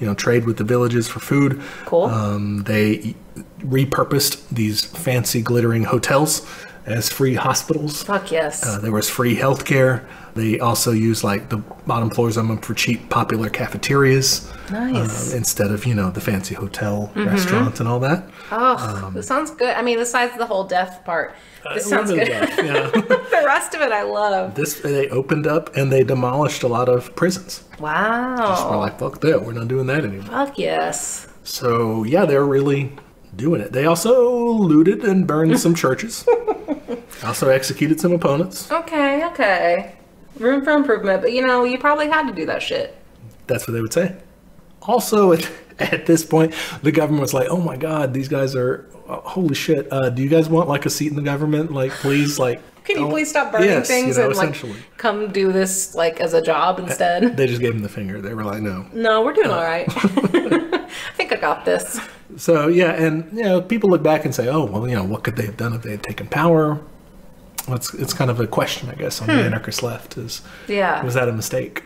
you know, trade with the villages for food. Cool. Um, they repurposed these fancy, glittering hotels as free hospitals. Fuck yes. Uh, there was free healthcare. They also used like the bottom floors of them for cheap, popular cafeterias nice. Uh, instead of you know the fancy hotel restaurants and all that. oh, this sounds good. I mean, besides the whole death part, this Uh, sounds good. yeah. <laughs> the rest of it, I love. this they opened up and they demolished a lot of prisons. Wow. We're like, fuck that, we're not doing that anymore. Fuck yes. So yeah, they're really doing it. They also looted and burned some <laughs> churches. Also executed some opponents. Okay, okay. Room for improvement, but you know, you probably had to do that shit. That's what they would say. Also, at, at this point, the government was like, "Oh my God, these guys are uh, holy shit! Uh, do you guys want like a seat in the government? Like, please, like, <laughs> Can you please stop burning Yes, you things know, and like come do this like as a job instead? They just gave him the finger. They were like, "No." No, we're Uh. doing all right. <laughs> Think I got this. So yeah, and you know, people look back and say, "Oh, well, you know, what could they have done if they had taken power?" Well, it's it's kind of a question, I guess, on the anarchist left. Is Hmm. Yeah. was that a mistake?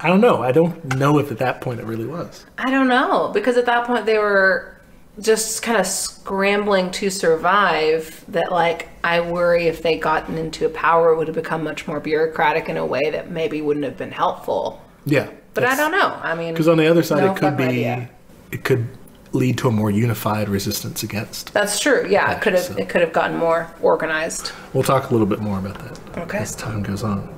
I don't know. I don't know if at that point it really was. I don't know because at that point they were just kind of scrambling to survive. That like I worry if they gotten into a power it would have become much more bureaucratic in a way that maybe wouldn't have been helpful. Yeah, But I don't know. I mean, Because on the other side, No it could be idea. It could lead to a more unified resistance against. that's true. Yeah, it could have so- it could have gotten more organized. We'll talk a little bit more about that Okay. as time goes on.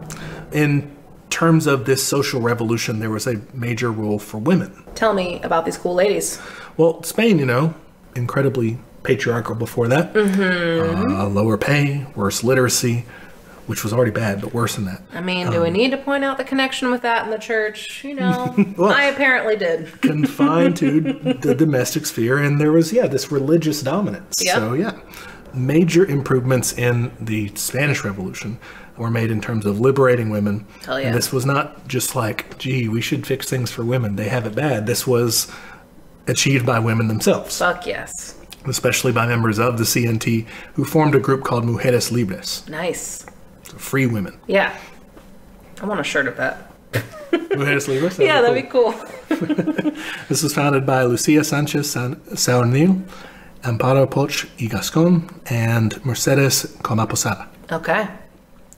In terms of this social revolution, there was a major role for women. Tell me about these cool ladies. Well, Spain, you know, incredibly patriarchal before that. Mm-hmm. Uh, lower pay, worse literacy, which was already bad, but worse than that. I mean, do we um, need to point out the connection with that in the church? You know, <laughs> Well- I apparently did. confined to the <laughs> domestic sphere, and there was yeah this religious dominance. Yeah. So yeah, major improvements in the Spanish Revolution were made in terms of liberating women. Hell yeah. And this was not just like, gee, we should fix things for women. They have it bad. This was achieved by women themselves, Fuck yes. especially by members of the CNT who formed a group called Mujeres Libres, Nice. Free women. Yeah. I want a shirt of that. Mujeres Libres. <laughs> Yeah, that'd be cool. <laughs> This was founded by Lucia Sanchez San- Saornil, Amparo Poch y Gascon, and Mercedes Comaposada. Okay.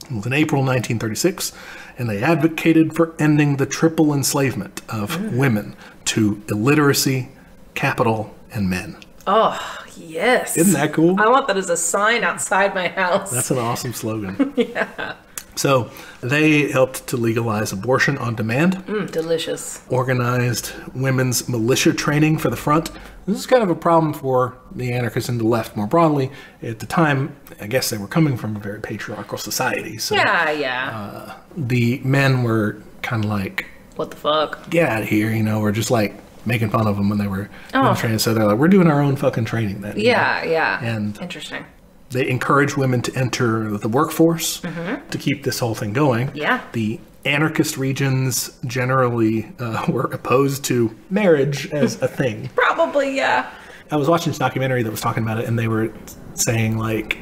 It was in April 1936, and they advocated for ending the triple enslavement of mm. women to illiteracy, capital, and men. Oh, yes. Isn't that cool? I want that as a sign outside my house. That's an awesome slogan. <laughs> yeah. So they helped to legalize abortion on demand, Mm, delicious. organized women's militia training for the front. This is kind of a problem for the anarchists and the left more broadly. At the time, I guess they were coming from a very patriarchal society. So Yeah, yeah. the men were kind of like, what the fuck? get out of here, you know, we're just like making fun of them when they were Oh. training. So they're like, we're doing our own fucking training then. you know? Yeah, yeah. And- Interesting. They encourage women to enter the workforce to keep this whole thing going. Yeah. The anarchist regions generally uh, <laughs> were opposed to marriage as a thing. <laughs> Probably, yeah. I was watching this documentary that was talking about it, and they were saying like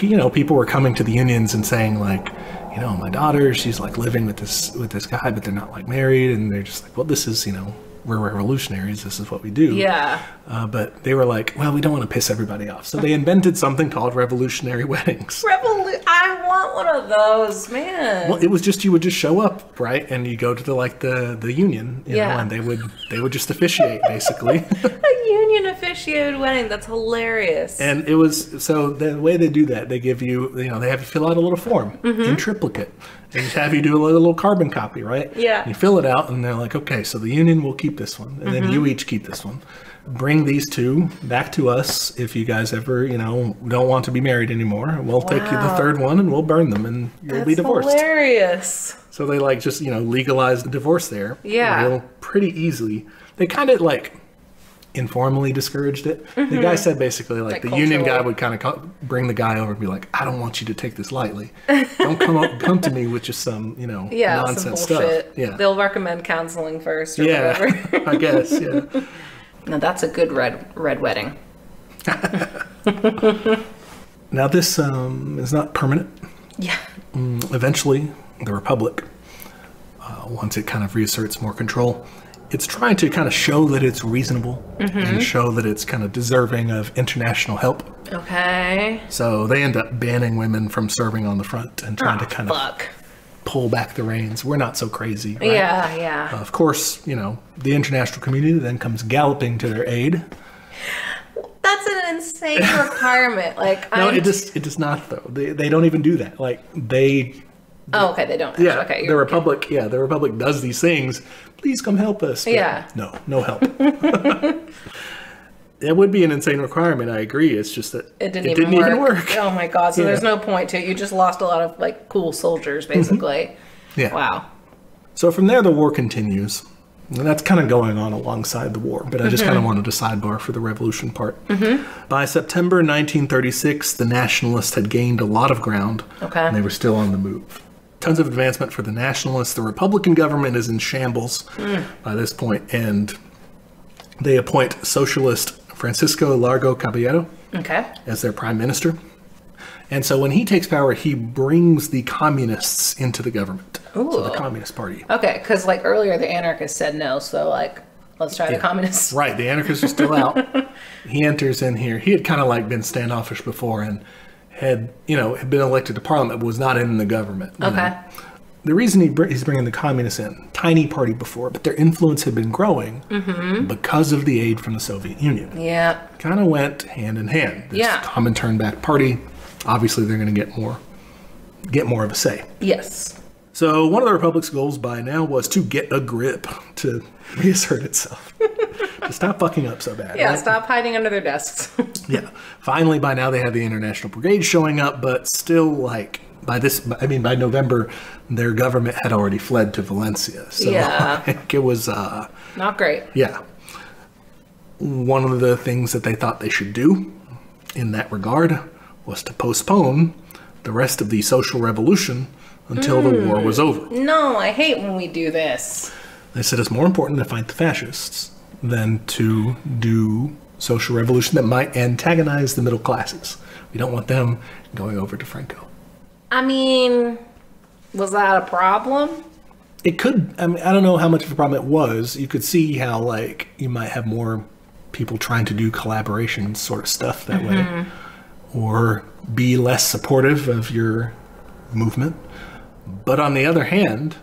you know, people were coming to the unions and saying like, you know, my daughter, she's like living with this with this guy, but they're not like married, and they're just like, well, this is you know, we're revolutionaries. This is what we do. Yeah. Uh, but they were like, well, we don't want to piss everybody off, so they invented something called revolutionary weddings. Revolu- I want one of those, man. Well, it was just you would just show up, right, and you go to the like the the union, you Yeah. know, and they would they would just officiate basically. <laughs> A union officiated wedding. That's hilarious. And it was so the way they do that, they give you, you know, they have you fill out a little form in triplicate and just have you do a little carbon copy, right? Yeah. You fill it out, and they're like, okay, so the union will keep this one, and then you mm-hmm. each keep this one. Bring these two back to us if you guys ever, you know, don't want to be married anymore. We'll take you the third one, and we'll burn them, and you'll That's be divorced. hilarious. So they like just you know legalized the divorce there. Yeah. real pretty easily. They kind of like informally discouraged it. The guy said basically like, Like the union guy would kind of bring the guy over and be like, "I don't want you to take this lightly. Don't come up, come to me with just some you know Yeah, nonsense stuff." Yeah, They'll recommend counseling first or yeah, whatever. <laughs> I guess yeah. <laughs> now that's a good red red wedding. <laughs> Now this um, is not permanent. Yeah. eventually the republic uh, once it kind of reasserts more control it's trying to kind of show that it's reasonable and mm-hmm. show that it's kind of deserving of international help Okay. so they end up banning women from serving on the front and trying Oh, to ah, kind of fuck. pull back the reins we're not so crazy right? Yeah, yeah. Uh, of course you know the international community then comes galloping to their aid That's an insane <laughs> requirement. Like, no I'm it just it does not though they, they don't even do that like they Oh, okay. They don't. Yeah, Okay. the Republic. Yeah, the Republic does these things. Please come help us. But Yeah. No, no help. <laughs> it would be an insane requirement. I agree. It's just that It didn't, even, even work. work. Oh my god! So Yeah. there's no point to it. You just lost a lot of like cool soldiers, basically. Yeah. Wow. So from there, the war continues. And that's kind of going on alongside the war, but I just Mm-hmm. kind of wanted to sidebar for the revolution part. By September 1936, the nationalists had gained a lot of ground, Okay. and they were still on the move. Tons of advancement for the nationalists. The Republican government is in shambles Mm. by this point, and they appoint socialist Francisco Largo Caballero Okay. as their prime minister. And so when he takes power, he brings the communists into the government. So the Communist Party. Okay. Because like earlier, the anarchists said no. So like, let's try the communists. Right, the anarchists are still out. <laughs> he enters in here. He had kind of like been standoffish before and had, you know, had been elected to parliament, but was not in the government. Okay. know. The reason he br- he's bringing the communists in, tiny party before, but their influence had been growing Mm-hmm. because of the aid from the Soviet Union. Yeah. Kind of went hand in hand. This Yeah. Comintern back party, obviously they're going to get more, get more of a say. Yes. So one of the Republic's goals by now was to get a grip, to reassert itself, <laughs> to stop fucking up so bad. Yeah. right? Stop hiding under their desks. <laughs> Yeah. Finally, by now they have the International Brigade showing up, but still, like by this, I mean, by November, their government had already fled to Valencia. So Yeah. <laughs> like, it was, uh, Not great. yeah. One of the things that they thought they should do in that regard was to postpone the rest of the social revolution until the war was mm. over. No, I hate when we do this. They said it's more important to fight the fascists than to do social revolution that might antagonize the middle classes. We don't want them going over to Franco. I mean, was that a problem? It could, I mean, I don't know how much of a problem it was. You could see how, like, you might have more people trying to do collaboration sort of stuff that way, mm-hmm. or be less supportive of your movement. But on the other hand,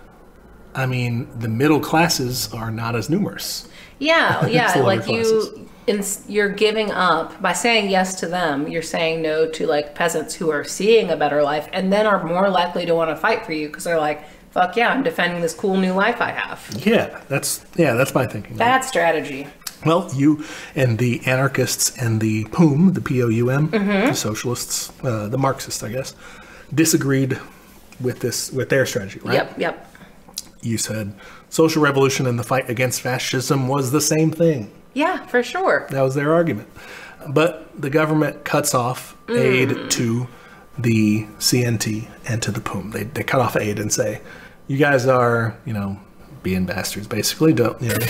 I mean, the middle classes are not as numerous. Yeah, <laughs> yeah. like you, in, you're giving up by saying yes to them. You're saying no to like peasants who are seeing a better life, and then are more likely to want to fight for you because they're like, "Fuck yeah, I'm defending this cool new life I have." Yeah, that's yeah, that's my thinking. Bad strategy. Well, you and the anarchists and the POUM, the P-O-U-M, the socialists, uh, the Marxists, I guess, disagreed with this with their strategy, right? Yep, yep. You said social revolution and the fight against fascism was the same thing. Yeah, for sure. That was their argument. But the government cuts off aid mm. to the CNT and to the POUM. They, they cut off aid and say, you guys are, you know, being bastards, basically. Don't, you know,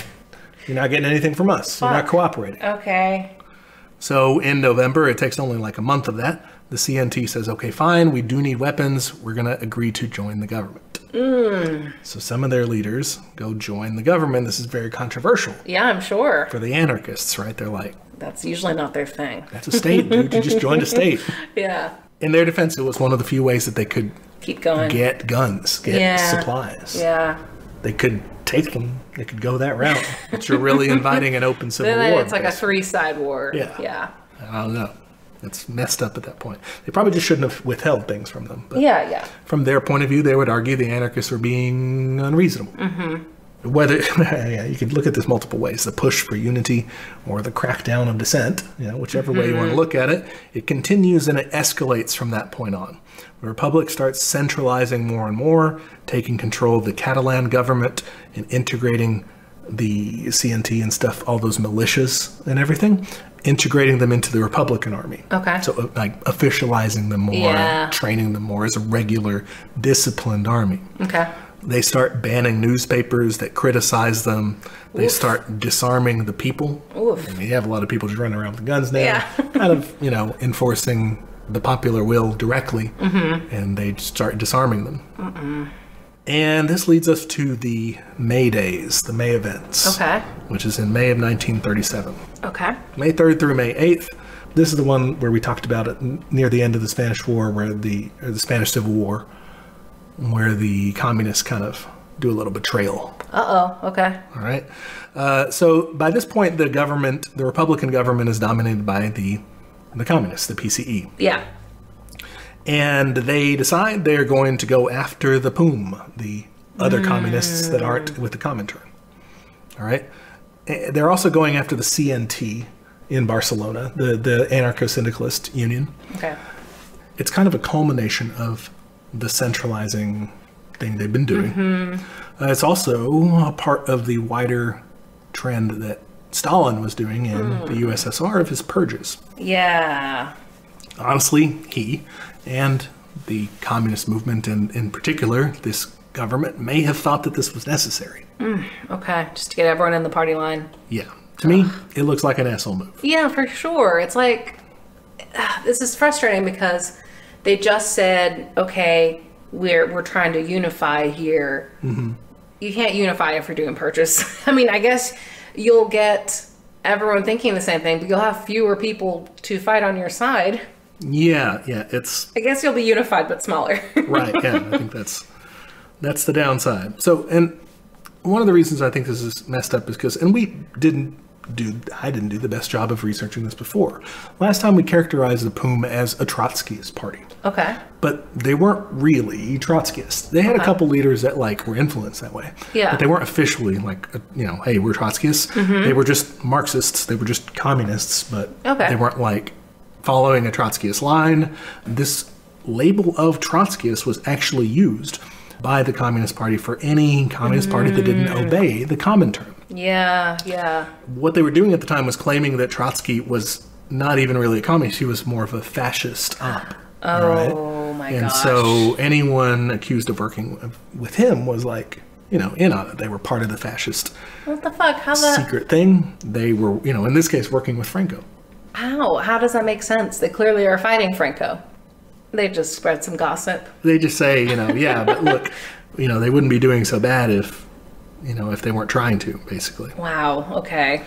you're not getting anything from us. You're not cooperating. Okay. So in November, it takes only like a month of that. The CNT says, okay, fine, we do need weapons. We're going to agree to join the government. Mm. So some of their leaders go join the government. This is very controversial Yeah, I'm sure. for the anarchists, right? They're like, That's usually not their thing. that's a state, dude. You just joined a state. <laughs> Yeah. In their defense, it was one of the few ways that they could Keep going. get guns, get Yeah. supplies. yeah. They could take them. They could go that route. But you're really <laughs> inviting an open civil Then war. it's like a three side war. Yeah. Yeah. I don't know. It's messed up at that point. They probably just shouldn't have withheld things from them. But Yeah, yeah. from their point of view, they would argue the anarchists were being unreasonable. Mm-hmm. Whether <laughs> yeah, you could look at this multiple ways: the push for unity or the crackdown of dissent. You know, whichever way you want to look at it, it continues and it escalates from that point on. The republic starts centralizing more and more, taking control of the Catalan government and integrating the CNT and stuff, all those militias and everything, integrating them into the Republican army. Okay. So, uh, like, officializing them more, Yeah. training them more as a regular, disciplined army. Okay. They start banning newspapers that criticize them. They start disarming the people. Oof. I mean, you have a lot of people just running around with guns now, Yeah. <laughs> kind of, you know, enforcing the popular will directly, Mm-hmm. and they start disarming them. And this leads us to the May Days, the May events, Okay. which is in May of 1937. Okay. May 3rd through May 8th. This is the one where we talked about it near the end of the Spanish War, where the or the Spanish Civil War, where the communists kind of do a little betrayal. Uh oh. Okay. All right. Uh, so by this point, the government, the Republican government, is dominated by the the communists, the PCE, Yeah. And they decide they are going to go after the POUM, the other communists that aren't with the Comintern. All right. Eh, They're also going after the CNT in Barcelona, the the anarcho-syndicalist union. Okay. It's kind of a culmination of the centralizing thing they've been doing. Uh, it's also a part of the wider trend that Stalin was doing in the USSR of his purges. Yeah. Honestly, he and the communist movement, and in particular, this government, may have thought that this was necessary. Mm, okay. Just to get everyone in the party line. Yeah. To me, it looks like an asshole move. Yeah, for sure. It's like <sighs> this is frustrating because they just said, "Okay, we're we're trying to unify here." Mm-hmm. You can't unify if you're doing purchase. <laughs> I mean, I guess you'll get everyone thinking the same thing, but you'll have fewer people to fight on your side. Yeah, yeah, it's I guess you'll be unified but smaller. <laughs> right yeah i think that's that's the downside. So and one of the reasons i think this is messed up is because and we didn't do i didn't do the best job of researching this before. Last time we characterized the POUM as a trotskyist party. Okay. but they weren't really trotskyists they had a couple leaders that like were influenced that way. Yeah. but they weren't officially like you know hey we're trotskyists mm-hmm. they were just marxists. They were just communists but Okay. they weren't like following a trotskyist line this label of trotskyist was actually used by the communist party for any communist party that didn't mm. obey the comintern Yeah, yeah. what they were doing at the time was claiming that Trotsky was not even really a communist; he was more of a fascist op. <gasps> Oh my And gosh. so anyone accused of working with him was like, you know, in on it. They were part of the fascist what the fuck? How the secret thing. They were, you know, in this case, working with Franco. How? How does that make sense? They clearly are fighting Franco. They just spread some gossip. They just say, you know, yeah, but look, <laughs> you know, they wouldn't be doing so bad if, you know, if they weren't trying to, basically. Wow. Okay.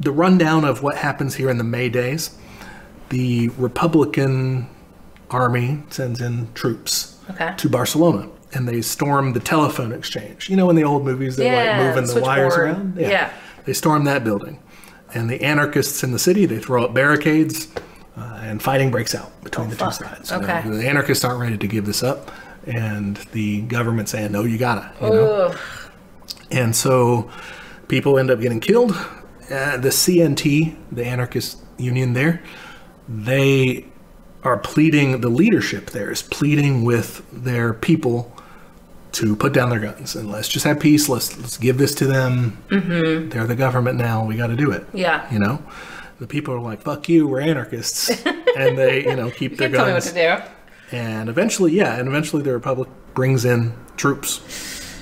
the rundown of what happens here in the May days. The Republican army sends in troops Okay. to Barcelona and they storm the telephone exchange. You know, in the old movies, they're Yeah, like moving the wires switchboard. around? Yeah. They storm that building. And the anarchists in the city, they throw up barricades uh, and fighting breaks out between the two Oh, fuck. sides. You know, Okay. the anarchists aren't ready to give this up. And the government saying, no, you gotta. You know? And so people end up getting killed. Uh, the CNT, the anarchist union there, they are pleading, the leadership there is pleading with their people to put down their guns and let's just have peace. Let's, let's give this to them. Mm-hmm. They're the government now. We got to do it. Yeah. You know, the people are like, fuck you, we're anarchists. <laughs> and they, you know, keep their Tell me what guns. to do. And eventually, yeah, and eventually the Republic brings in troops.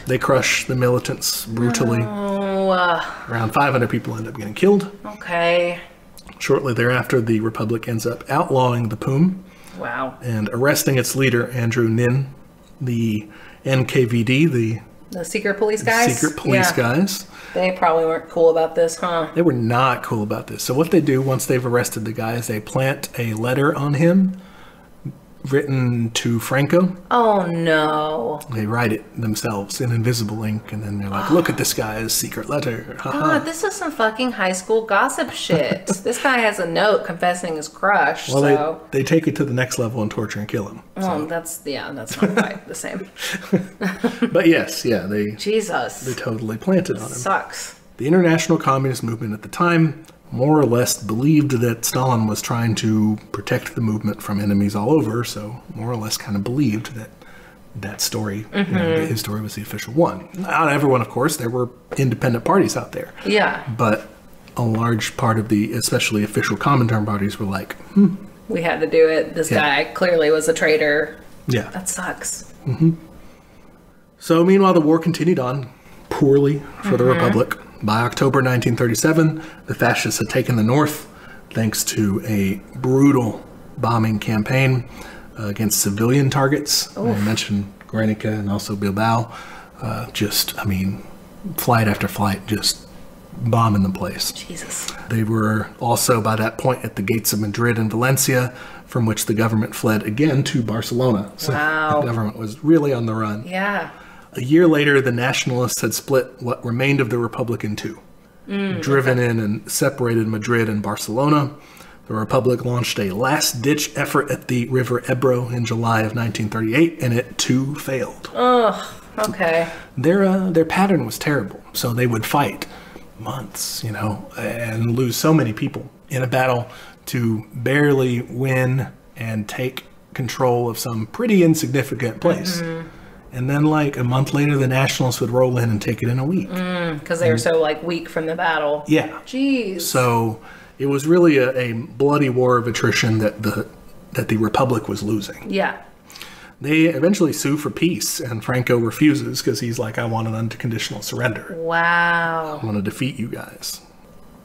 They crush the militants brutally. Oh, uh, Around 500 people end up getting killed. okay. Shortly thereafter, the Republic ends up outlawing the POUM. Wow. and arresting its leader, Andrew Nin, the NKVD, the The secret police guys? secret police Yeah. guys. They probably weren't cool about this, huh? They were not cool about this. So what they do once they've arrested the guy is they plant a letter on him written to Franco. Oh no. They write it themselves in invisible ink and then they're like, look at this guy's secret letter. Ha ha. God, this is some fucking high school gossip shit. <laughs> this guy has a note confessing his crush, Well, so. they, they take it to the next level and torture and kill him. Well, that's, yeah, that's not quite the same. <laughs> But yes, yeah, they, Jesus, they totally planted on him. Sucks. The international communist movement at the time more or less believed that Stalin was trying to protect the movement from enemies all over, so more or less kind of believed that that story, you know, his story was the official one. Not everyone, of course, there were independent parties out there, Yeah. but a large part of the, especially official Comintern parties, were like, hmm, We had to do it. This Yeah. guy clearly was a traitor. yeah. That sucks. Mm-hmm. So, meanwhile, the war continued on poorly for the Republic. By October 1937, the fascists had taken the north thanks to a brutal bombing campaign uh, against civilian targets. I mentioned Guernica and also Bilbao. Uh, just, I mean, flight after flight, just bombing the place. Jesus. They were also, by that point, at the gates of Madrid and Valencia, from which the government fled again to Barcelona. So Wow. the government was really on the run. Yeah. A year later, the nationalists had split what remained of the Republic in two. Driven in and separated Madrid and Barcelona, the Republic launched a last ditch effort at the River Ebro in July of 1938, and it too failed. Ugh, Okay. Their, uh, their pattern was terrible, so they would fight months, you know, and lose so many people in a battle to barely win and take control of some pretty insignificant place. And then, like a month later, the Nationalists would roll in and take it in a week. Mm, because they were so, like, weak from the battle. Yeah. Jeez. So it was really a, a bloody war of attrition that the that the Republic was losing. yeah. They eventually sue for peace, and Franco refuses because he's like, "I want an unconditional surrender. Wow. I want to defeat you guys,"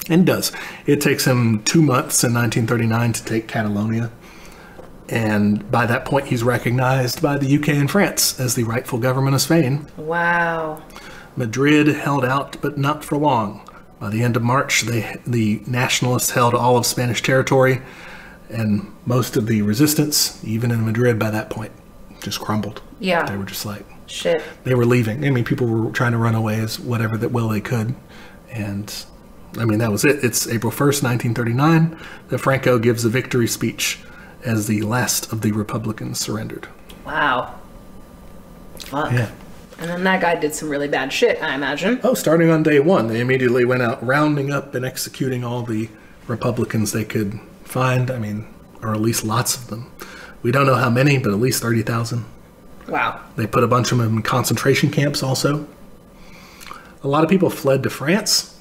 and does. It takes him two months in 1939 to take Catalonia, and by that point, he's recognized by the UK and France as the rightful government of Spain. Wow. Madrid held out, but not for long. By the end of March, they, the nationalists held all of Spanish territory, and most of the resistance, even in Madrid by that point, just crumbled. Yeah. They were just like, Shit. they were leaving. I mean, people were trying to run away as whatever that well they could. And I mean, that was it. It's April 1st, 1939, that Franco gives a victory speech as the last of the Republicans surrendered. Wow. Fuck. Yeah. And then that guy did some really bad shit, I imagine. Oh, starting on day one, they immediately went out rounding up and executing all the Republicans they could find. I mean, or at least lots of them. We don't know how many, but at least 30,000. Wow. They put a bunch of them in concentration camps also. A lot of people fled to France,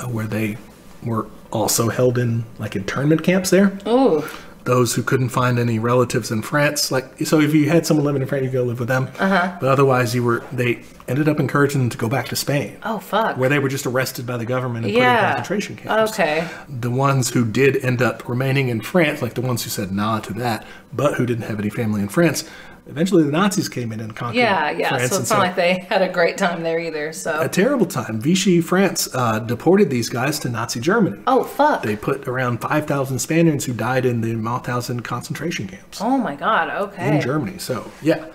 uh, where they were also held in like internment camps there. Ooh. Those who couldn't find any relatives in France, like so, if you had someone living in France, you go live with them. Uh-huh. But otherwise, you were they ended up encouraging them to go back to Spain Oh, fuck. where they were just arrested by the government and put in concentration camps. Okay. The ones who did end up remaining in France, like the ones who said nah to that, but who didn't have any family in France, eventually the Nazis came in and conquered Yeah, yeah. France. so it's not like they had a great time there either. So a terrible time. Vichy France uh, deported these guys to Nazi Germany. Oh, fuck. They put around 5,000 Spaniards who died in the Mauthausen concentration camps oh, my God. Okay. in Germany. So, yeah.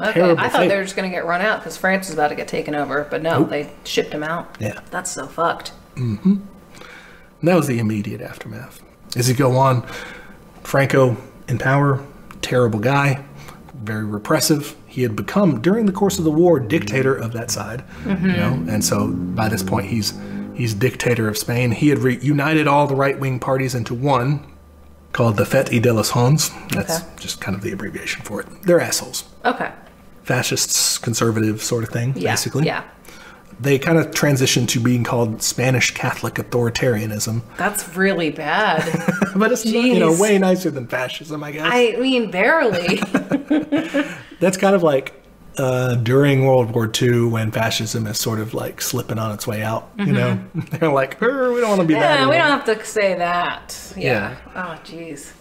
Okay, Terrible I thought fate. they were just going to get run out because France was about to get taken over, but no, they shipped them out. Yeah. That's so fucked. And that was the immediate aftermath. As you go on, Franco in power, terrible guy, very repressive. He had become, during the course of the war, dictator of that side. You mm-hmm. know, and so by this point, he's he's dictator of Spain. He had reunited all the right wing parties into one, called the FE de las JONS. That's Okay. just kind of the abbreviation for it. They're assholes, Okay. fascists, conservative sort of thing, Yeah. basically. Yeah. They kind of transitioned to being called Spanish Catholic authoritarianism. That's really bad. <laughs> But it's not, you know way nicer than fascism, I guess. I mean, barely. <laughs> <laughs> That's kind of like uh, during World War II when fascism is sort of like slipping on its way out. You know, they're like, "Er, we don't want to be that. Mm-hmm. Yeah, we don't have to say that. Yeah. Oh, jeez.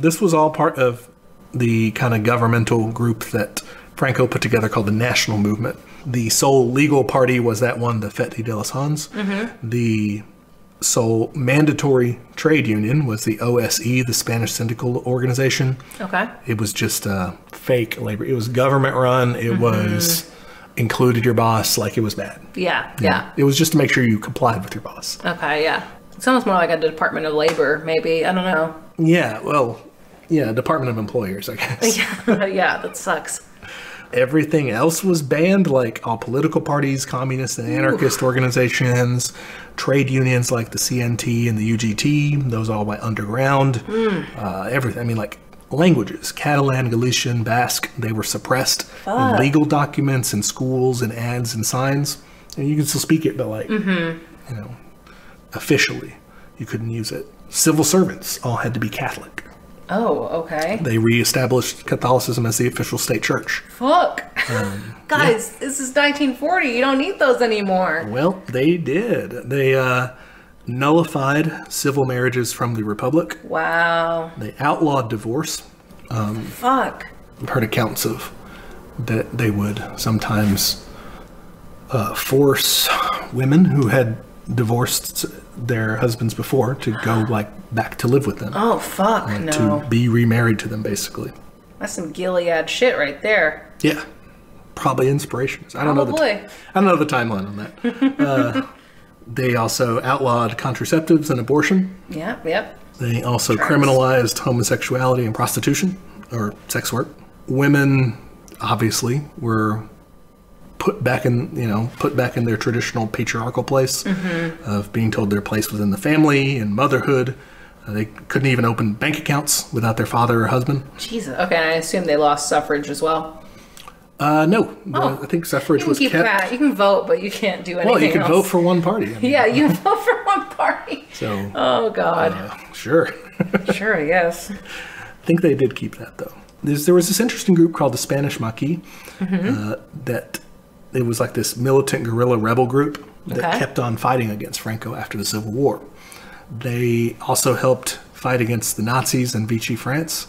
This was all part of the kind of governmental group that Franco put together called the National Movement. The sole legal party was that one, the FE de las JONS. The sole mandatory trade union was the OSE, the Spanish Syndical Organization. Okay. It was just uh, fake labor. It was government run. It was included your boss like it was bad. Yeah. Yeah. It was just to make sure you complied with your boss. Okay. Yeah. It's almost more like a Department of Labor, maybe. I don't know. Yeah, well, yeah, Department of Employers, I guess. Yeah. <laughs> yeah. That sucks. Everything else was banned, like all political parties, communist and anarchist organizations, trade unions like the CNT and the UGT. Those all went underground. Uh, everything. I mean, like languages, Catalan, Galician, Basque, they were suppressed. in legal documents and schools and ads and signs. And you can still speak it, but like, you know, officially, you couldn't use it. Civil servants all had to be Catholic. Oh, okay. They reestablished Catholicism as the official state church. Fuck. Um, <laughs> Guys, this is 1940. You don't need those anymore. Well, they did. They uh, nullified civil marriages from the Republic. Wow. They outlawed divorce. Fuck. I've heard accounts of that they would sometimes uh, force women who had divorced their husbands before to go like back to live with them, Oh, fuck. to No. be remarried to them, basically. That's some Gilead shit right there. Yeah, probably inspirations. I don't know the Probably. I don't know the timeline on that. <laughs> uh, they also outlawed contraceptives and abortion. Yeah, Yep. They also criminalized homosexuality and prostitution or sex work. Women, obviously, were put back in you know put back in their traditional patriarchal place of being told their place was in the family and motherhood. Uh, they couldn't even open bank accounts without their father or husband. Jesus. Okay, and I assume they lost suffrage as well. Uh, no, Oh. I think suffrage You can was keep kept. that. You can vote, but you can't do anything Well, you can else. vote for one party. I mean, Yeah, you can <laughs> vote for one party. So, Oh God. uh, sure. <laughs> sure, I guess. I think they did keep that though. There's, there was this interesting group called the Spanish Maquis uh, that it was like this militant guerrilla rebel group that Okay. kept on fighting against Franco after the Civil War. They also helped fight against the Nazis in Vichy, France.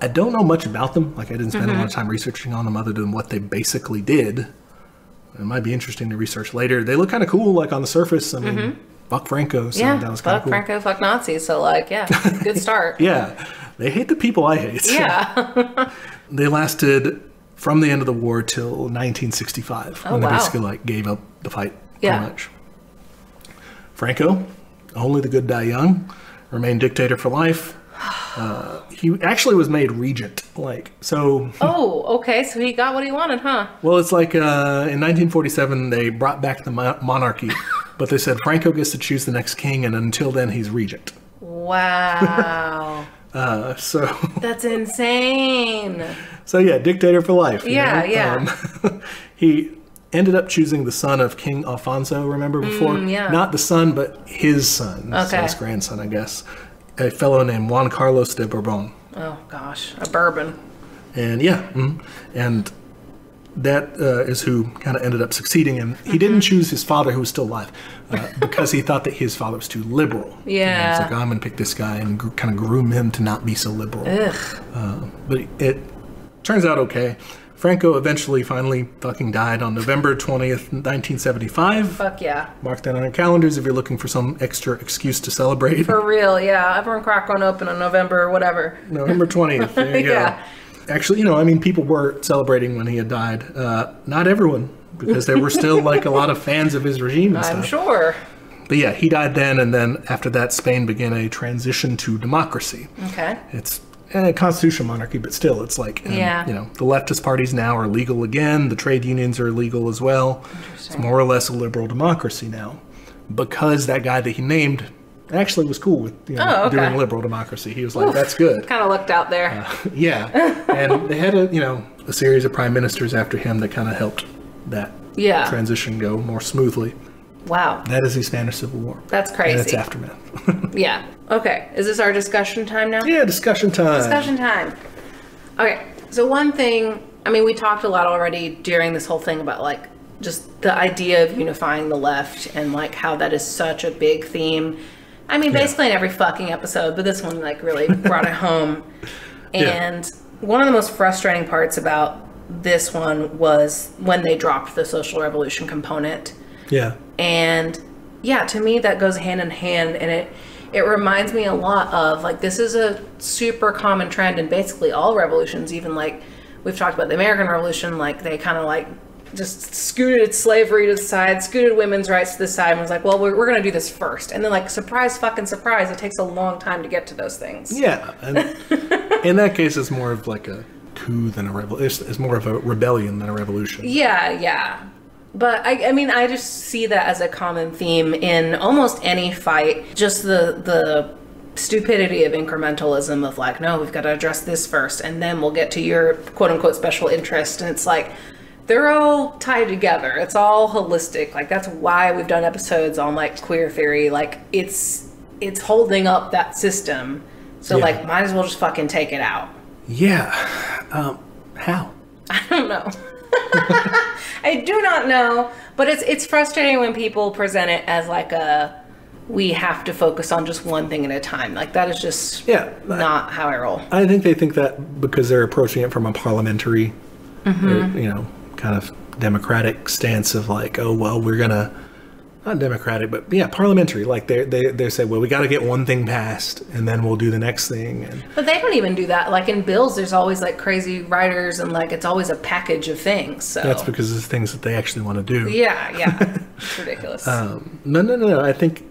I don't know much about them. Like I didn't spend a lot of mm-hmm. time researching on them other than what they basically did. It might be interesting to research later. They look kind of cool, like on the surface. I mean, mm-hmm. fuck Franco, so Yeah. that was Fuck cool. Franco, fuck Nazis. So like, yeah, good <laughs> start. Yeah, they hate the people I hate. yeah. <laughs> <laughs> They lasted from the end of the war till 1965, Oh, when they basically like gave up the fight Yeah. pretty much. Franco, only the good die young, remained dictator for life. Uh, he actually was made regent, like so. <laughs> oh, okay. So he got what he wanted, huh? Well, it's like uh, in 1947 they brought back the monarchy, <laughs> but they said Franco gets to choose the next king, and until then he's regent. Wow. Uh, so, <laughs> That's insane. so yeah, dictator for life. Yeah, know? yeah. Um, <laughs> he ended up choosing the son of King Alfonso. Remember before? Mm, yeah. Not the son, but his son, so Okay. his grandson, I guess. A fellow named Juan Carlos de Bourbon. Oh gosh, a bourbon. And yeah, mm, and that uh, is who kind of ended up succeeding him. He didn't Mm-hmm. choose his father, who was still alive, uh, because he thought that his father was too liberal. Yeah. like, "Oh, I'm going to pick this guy and gr- kind of groom him to not be so liberal. Ugh. But it turns out okay. Franco eventually finally fucking died on November 20th, 1975. Fuck yeah. Mark that on your calendars if you're looking for some extra excuse to celebrate. For real, yeah. Everyone crack one open on November or whatever. November 20th. There you <laughs> Yeah. go. Actually, you know, I mean, people were celebrating when he had died. Uh, not everyone, because there were still like a lot of fans of his regime and I'm stuff. sure. But yeah, he died then, and then after that, Spain began a transition to democracy. Okay. It's a constitutional monarchy, but still, it's like, um, Yeah. you know, the leftist parties now are legal again. The trade unions are legal as well. It's more or less a liberal democracy now, because that guy that he named actually was cool with you know, Oh, okay. doing liberal democracy. He was like, "That's good." Kind of looked out there. Yeah, and they had a you know a series of prime ministers after him that kind of helped that Yeah. transition go more smoothly. wow. That is the Spanish Civil War. That's crazy. and its aftermath. <laughs> Yeah. Okay. Is this our discussion time now? yeah, discussion time. Discussion time. Okay. So one thing I mean, we talked a lot already during this whole thing about like just the idea of unifying the left and like how that is such a big theme. I mean, basically in every fucking episode, but this one like really brought it <laughs> home. And one of the most frustrating parts about this one was when they dropped the social revolution component. Yeah. And yeah, to me that goes hand in hand and it it reminds me a lot of like this is a super common trend in basically all revolutions, even like we've talked about the American Revolution, like they kind of like just scooted slavery to the side, scooted women's rights to the side, and was like, well, we're, we're going to do this first. And then, like, surprise, fucking surprise, it takes a long time to get to those things. Yeah. And <laughs> in that case, it's more of like a coup than a revolution. It's, it's more of a rebellion than a revolution. Yeah, yeah. But I, I mean, I just see that as a common theme in almost any fight. Just the the stupidity of incrementalism of like, no, we've got to address this first, and then we'll get to your quote unquote special interest. And it's like they're all tied together. It's all holistic. Like that's why we've done episodes on like queer theory. Like it's it's holding up that system. So Yeah. like, might as well just fucking take it out. Yeah. Um, how? <laughs> I don't know. <laughs> I do not know, but it's it's frustrating when people present it as like a we have to focus on just one thing at a time. Like that is just Yeah. not how I roll. I think they think that because they're approaching it from a parliamentary, or, you know, kind of democratic stance of like, oh well, we're gonna not democratic, but yeah, parliamentary. Like they they they say, well, we got to get one thing passed, and then we'll do the next thing. And But they don't even do that. Like in bills, there's always like crazy writers and like it's always a package of things. So that's because it's things that they actually want to do. yeah, yeah, <laughs> it's ridiculous. Um, no, no, no, no. I think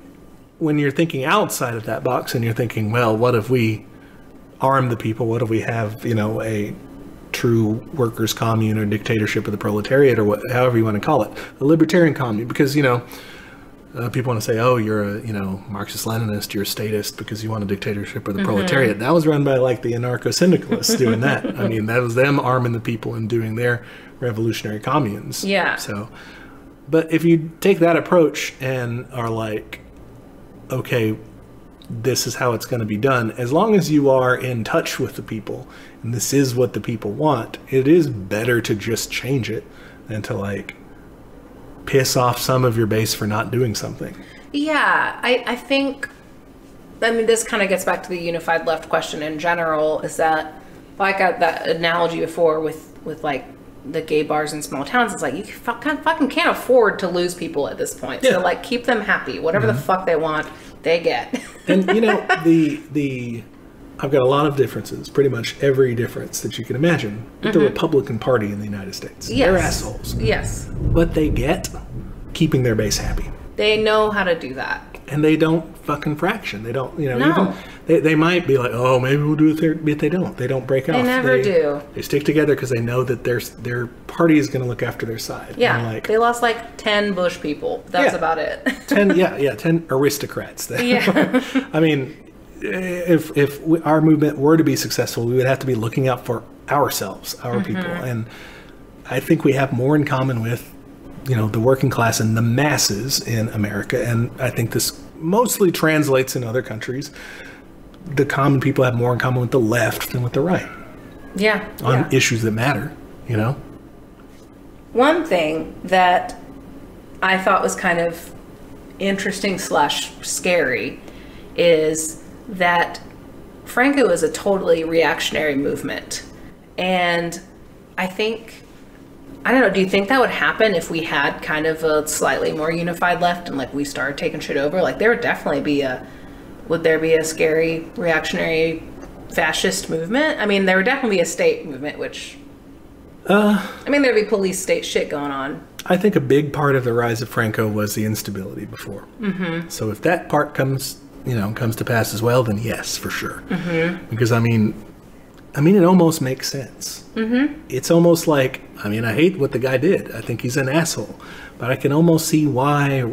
when you're thinking outside of that box and you're thinking, well, what if we arm the people? What if we have, you know, a true workers' commune or dictatorship of the proletariat or what, however you want to call it, a libertarian commune? Because you know, uh, people want to say, oh, you're a, you know, Marxist-Leninist, you're a statist because you want a dictatorship or the proletariat. That was run by like the anarcho-syndicalists <laughs> doing that. I mean, that was them arming the people and doing their revolutionary communes. Yeah. So, but if you take that approach and are like, okay, this is how it's going to be done, as long as you are in touch with the people and this is what the people want, it is better to just change it than to like piss off some of your base for not doing something. Yeah, I, I think, I mean, this kind of gets back to the unified left question in general is that, like I, that analogy before with, with like the gay bars in small towns, it's like you fucking, fucking can't afford to lose people at this point. Yeah. Mm-hmm. So, like, keep them happy. Whatever the fuck they want, they get. And you know, <laughs> the the I've got a lot of differences, pretty much every difference that you can imagine with the mm-hmm. Republican Party in the United States. They're Yes. assholes. yes. What they get keeping their base happy. They know how to do that. and they don't fucking fraction. They don't, you know, No. even they, they might be like, oh, maybe we'll do it there, but they don't. They don't break off. never do. They stick together because they know that their their party is going to look after their side. Yeah. Like they lost like 10 Bush people. That's Yeah. about it. ten, <laughs> yeah, yeah, ten aristocrats. <laughs> yeah. I mean, Eh, if if we, our movement were to be successful, we would have to be looking out for ourselves, our mm-hmm. people, and I think we have more in common with, you know, the working class and the masses in America, and I think this mostly translates in other countries. The common people have more in common with the left than with the right Yeah. on yeah. issues that matter. You know, One thing that I thought was kind of interesting slash scary is that Franco is a totally reactionary movement. And I think, I don't know, do you think that would happen if we had kind of a slightly more unified left and like we started taking shit over? Like there would definitely be a, would there be a scary reactionary fascist movement? I mean, there would definitely be a state movement, which I mean, there'd be police state shit going on. I think a big part of the rise of Franco was the instability before. Mm-hmm. So if that part comes, you know, comes to pass as well, then yes, for sure. Mm-hmm. Because I mean, I mean, it almost makes sense. Mm-hmm. It's almost like, I mean, I hate what the guy did. I think he's an asshole, but I can almost see why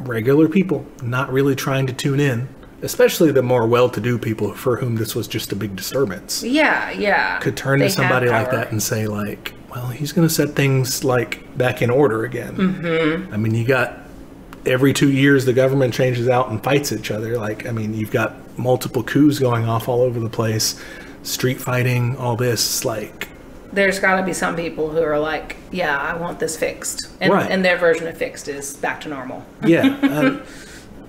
regular people not really trying to tune in, especially the more well-to-do people for whom this was just a big disturbance Yeah, yeah. could turn They to somebody like that and say like well he's going to set things like back in order again mm-hmm. i mean you got every two years the government changes out and fights each other like i mean you've got multiple coups going off all over the place street fighting all this like there's got to be some people who are like, yeah, I want this fixed. And, Right. and their version of fixed is back to normal. <laughs> Yeah. um,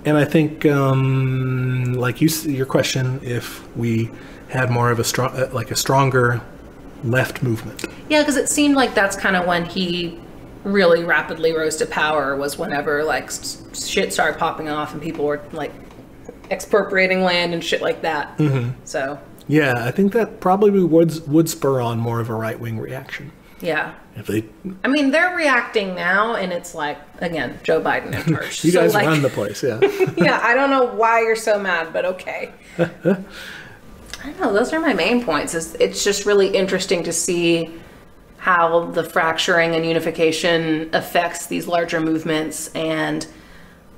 and I think, um, like you, your question, if we had more of a strong, uh, like a stronger left movement. Yeah, because it seemed like that's kind of when he really rapidly rose to power was whenever like s- shit started popping off and people were like expropriating land and shit like that. Mm-hmm. So, Yeah, I think that probably would would spur on more of a right wing reaction yeah. if they. I mean, they're reacting now, and it's like again, Joe Biden in <laughs> charge. You So, guys like, run the place, yeah. <laughs> yeah, I don't know why you're so mad, but okay. <laughs> I don't know. Those are my main points. Is it's just really interesting to see how the fracturing and unification affects these larger movements and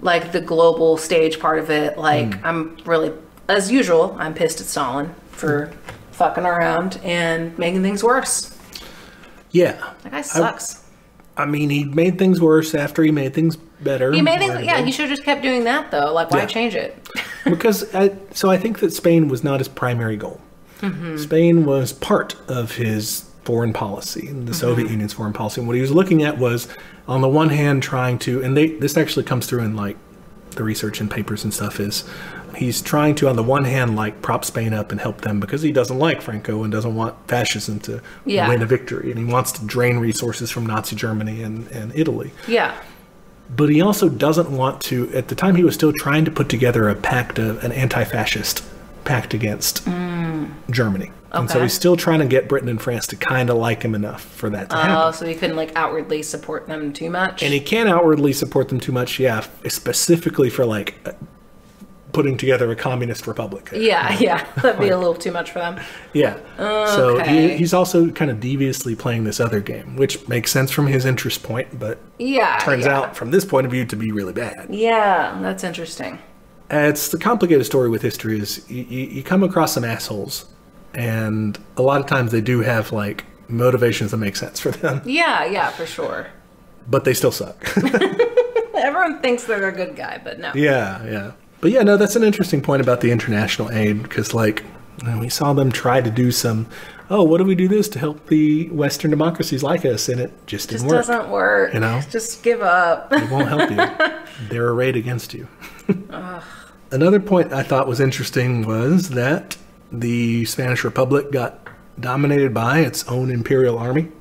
like the global stage part of it. Like I'm really, as usual, I'm pissed at Stalin for fucking around and making things worse. yeah. That guy sucks. I mean, he made things worse after he made things better. he made things. Yeah, he should have just kept doing that though. Like, why Yeah. change it? <laughs> because I, so I think that Spain was not his primary goal. Mm-hmm. Spain was part of his foreign policy, and the Mm-hmm. Soviet Union's foreign policy. And what he was looking at was, on the one hand, trying to, and they this actually comes through in like the research and papers and stuff is. He's trying to, on the one hand, like prop Spain up and help them because he doesn't like Franco and doesn't want fascism to Yeah. win a victory, and he wants to drain resources from Nazi Germany and, and Italy Yeah. but he also doesn't want to at the time he was still trying to put together a pact of an anti-fascist pact against germany and so he's still trying to get britain and france to kind of like him enough for that to Oh, happen so he couldn't like outwardly support them too much. and he can't outwardly support them too much yeah specifically for like uh, putting together a communist republic yeah, yeah, <laughs> that'd be a little too much for them. Yeah. So he, he's also kind of deviously playing this other game, which makes sense from his interest point, but Yeah, turns yeah. out from this point of view to be really bad. Yeah, that's interesting. It's the complicated story with history is you, you, come across some assholes, and a lot of times they do have like motivations that make sense for them, <laughs> Yeah, yeah, for sure. but they still suck. <laughs> Everyone thinks they're a good guy, but no. yeah, yeah. But yeah, no, that's an interesting point about the international aid because like we saw them try to do some. Oh, what do we do this to help the Western democracies like us? And it just didn't Just work. doesn't work. You know? Just give up. It won't help you. <laughs> They're arrayed against you. Another point I thought was interesting was that the Spanish Republic got dominated by its own imperial army.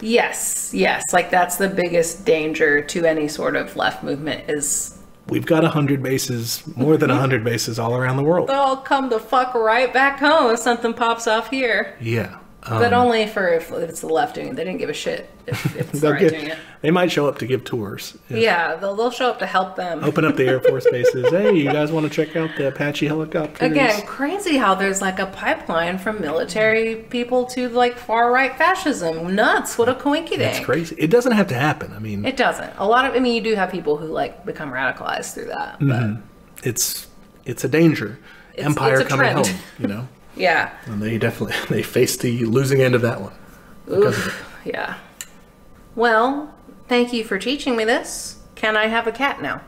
yes, yes. Like that's the biggest danger to any sort of left movement is We've got 100 bases, more than 100 bases all around the world. they'll come the fuck right back home if something pops off here. Yeah. Um, But only for if, if it's the left doing it. They didn't give a shit if, if it's <laughs> the right give- doing it. they might show up to give tours. Yeah. Yeah, they'll, they'll show up to help them. Open up the Air Force bases. Hey, you guys want to check out the Apache helicopters? Again, crazy how there's like a pipeline from military people to like far right fascism. Nuts! What a coinkydink. It's crazy. It doesn't have to happen. I mean, It doesn't. A lot of, I mean, you do have people who like become radicalized through that. But Mm-hmm. it's it's a danger. Empire it's a coming trend. home, you know. <laughs> yeah, And they definitely <laughs> they face the losing end of that one. Oof, yeah. Well, thank you for teaching me this. Can I have a cat now?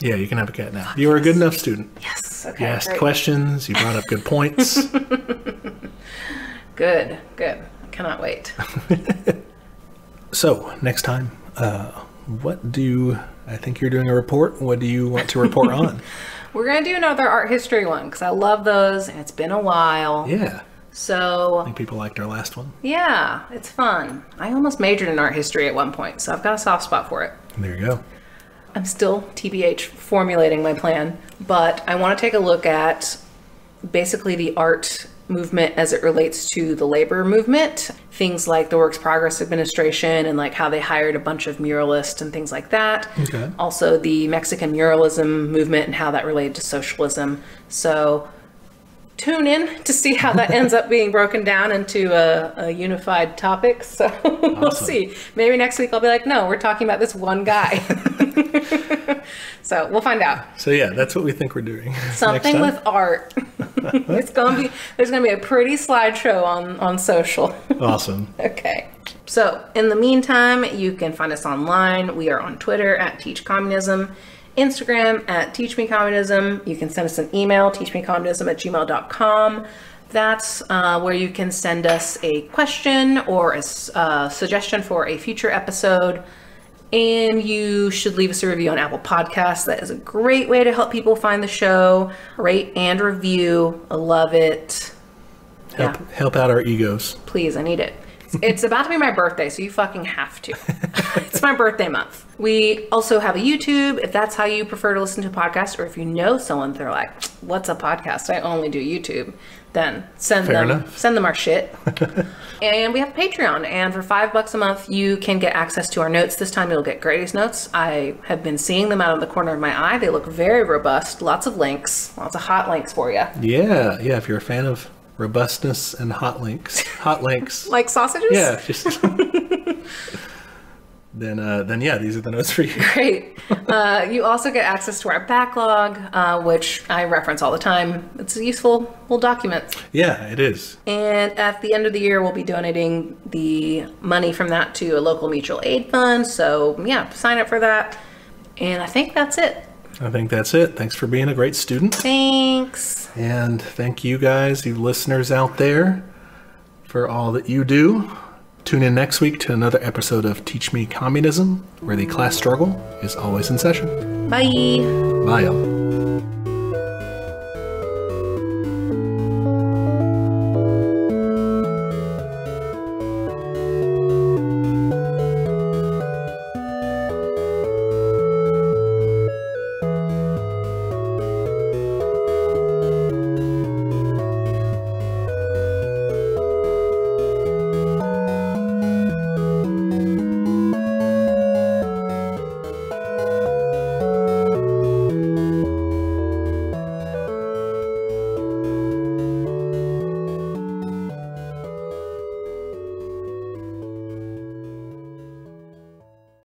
Yeah, you can have a cat now. You were a good enough student. Yes. You Okay. asked great. questions. You brought up good points. <laughs> Good. Good. I cannot wait. <laughs> so next time, uh, what do you? I think you're doing a report. What do you want to report on? We're gonna do another art history one because I love those, and it's been a while. Yeah, So I think people liked our last one. yeah, it's fun. I almost majored in art history at one point, so I've got a soft spot for it. There you go. I'm still TBH formulating my plan, but I want to take a look at basically the art movement as it relates to the labor movement. Things like the Works Progress Administration and like how they hired a bunch of muralists and things like that. Okay. Also, the Mexican muralism movement and how that related to socialism. So, tune in to see how that ends up being broken down into a, a unified topic. So, <laughs> we'll see. Maybe next week I'll be like, no, we're talking about this one guy. <laughs> so, we'll find out. So yeah, that's what we think we're doing. <laughs> Something with art. it's gonna be there's gonna be a pretty slideshow on on social. awesome. okay. So in the meantime, you can find us online. We are on Twitter at Teach Communism, Instagram at Teach Me Communism. You can send us an email, teachmecommunism at gmail.com. That's uh, where you can send us a question or a uh, suggestion for a future episode. And you should leave us a review on Apple Podcasts. That is a great way to help people find the show. Rate and review. I love it. Help, Yeah. help out our egos. Please, I need it. It's- about to be my birthday, so you fucking have to. <laughs> it's my birthday month. We also have a YouTube if that's how you prefer to listen to podcasts, or if you know someone they're like, "What's a podcast? I only do YouTube." Then send Fair them enough. send them our shit. <laughs> and we have Patreon, and for five bucks a month, you can get access to our notes. This time, you'll get Grady's notes. I have been seeing them out of the corner of my eye. They look very robust. Lots of links, lots of hot links for you, Yeah, yeah. If you're a fan of robustness and hot links, hot links. <laughs> like sausages. yeah, just. <laughs> then, uh, then yeah, these are the notes for you. Great. Uh, you also get access to our backlog, uh, which I reference all the time. It's a useful little document. Yeah, it is. And at the end of the year, we'll be donating the money from that to a local mutual aid fund. So, yeah, sign up for that. And I think that's it. I think that's it. Thanks for being a great student. Thanks. And thank you guys, you listeners out there, for all that you do. Tune in next week to another episode of Teach Me Communism, where the class struggle is always in session. Bye. Bye, y'all.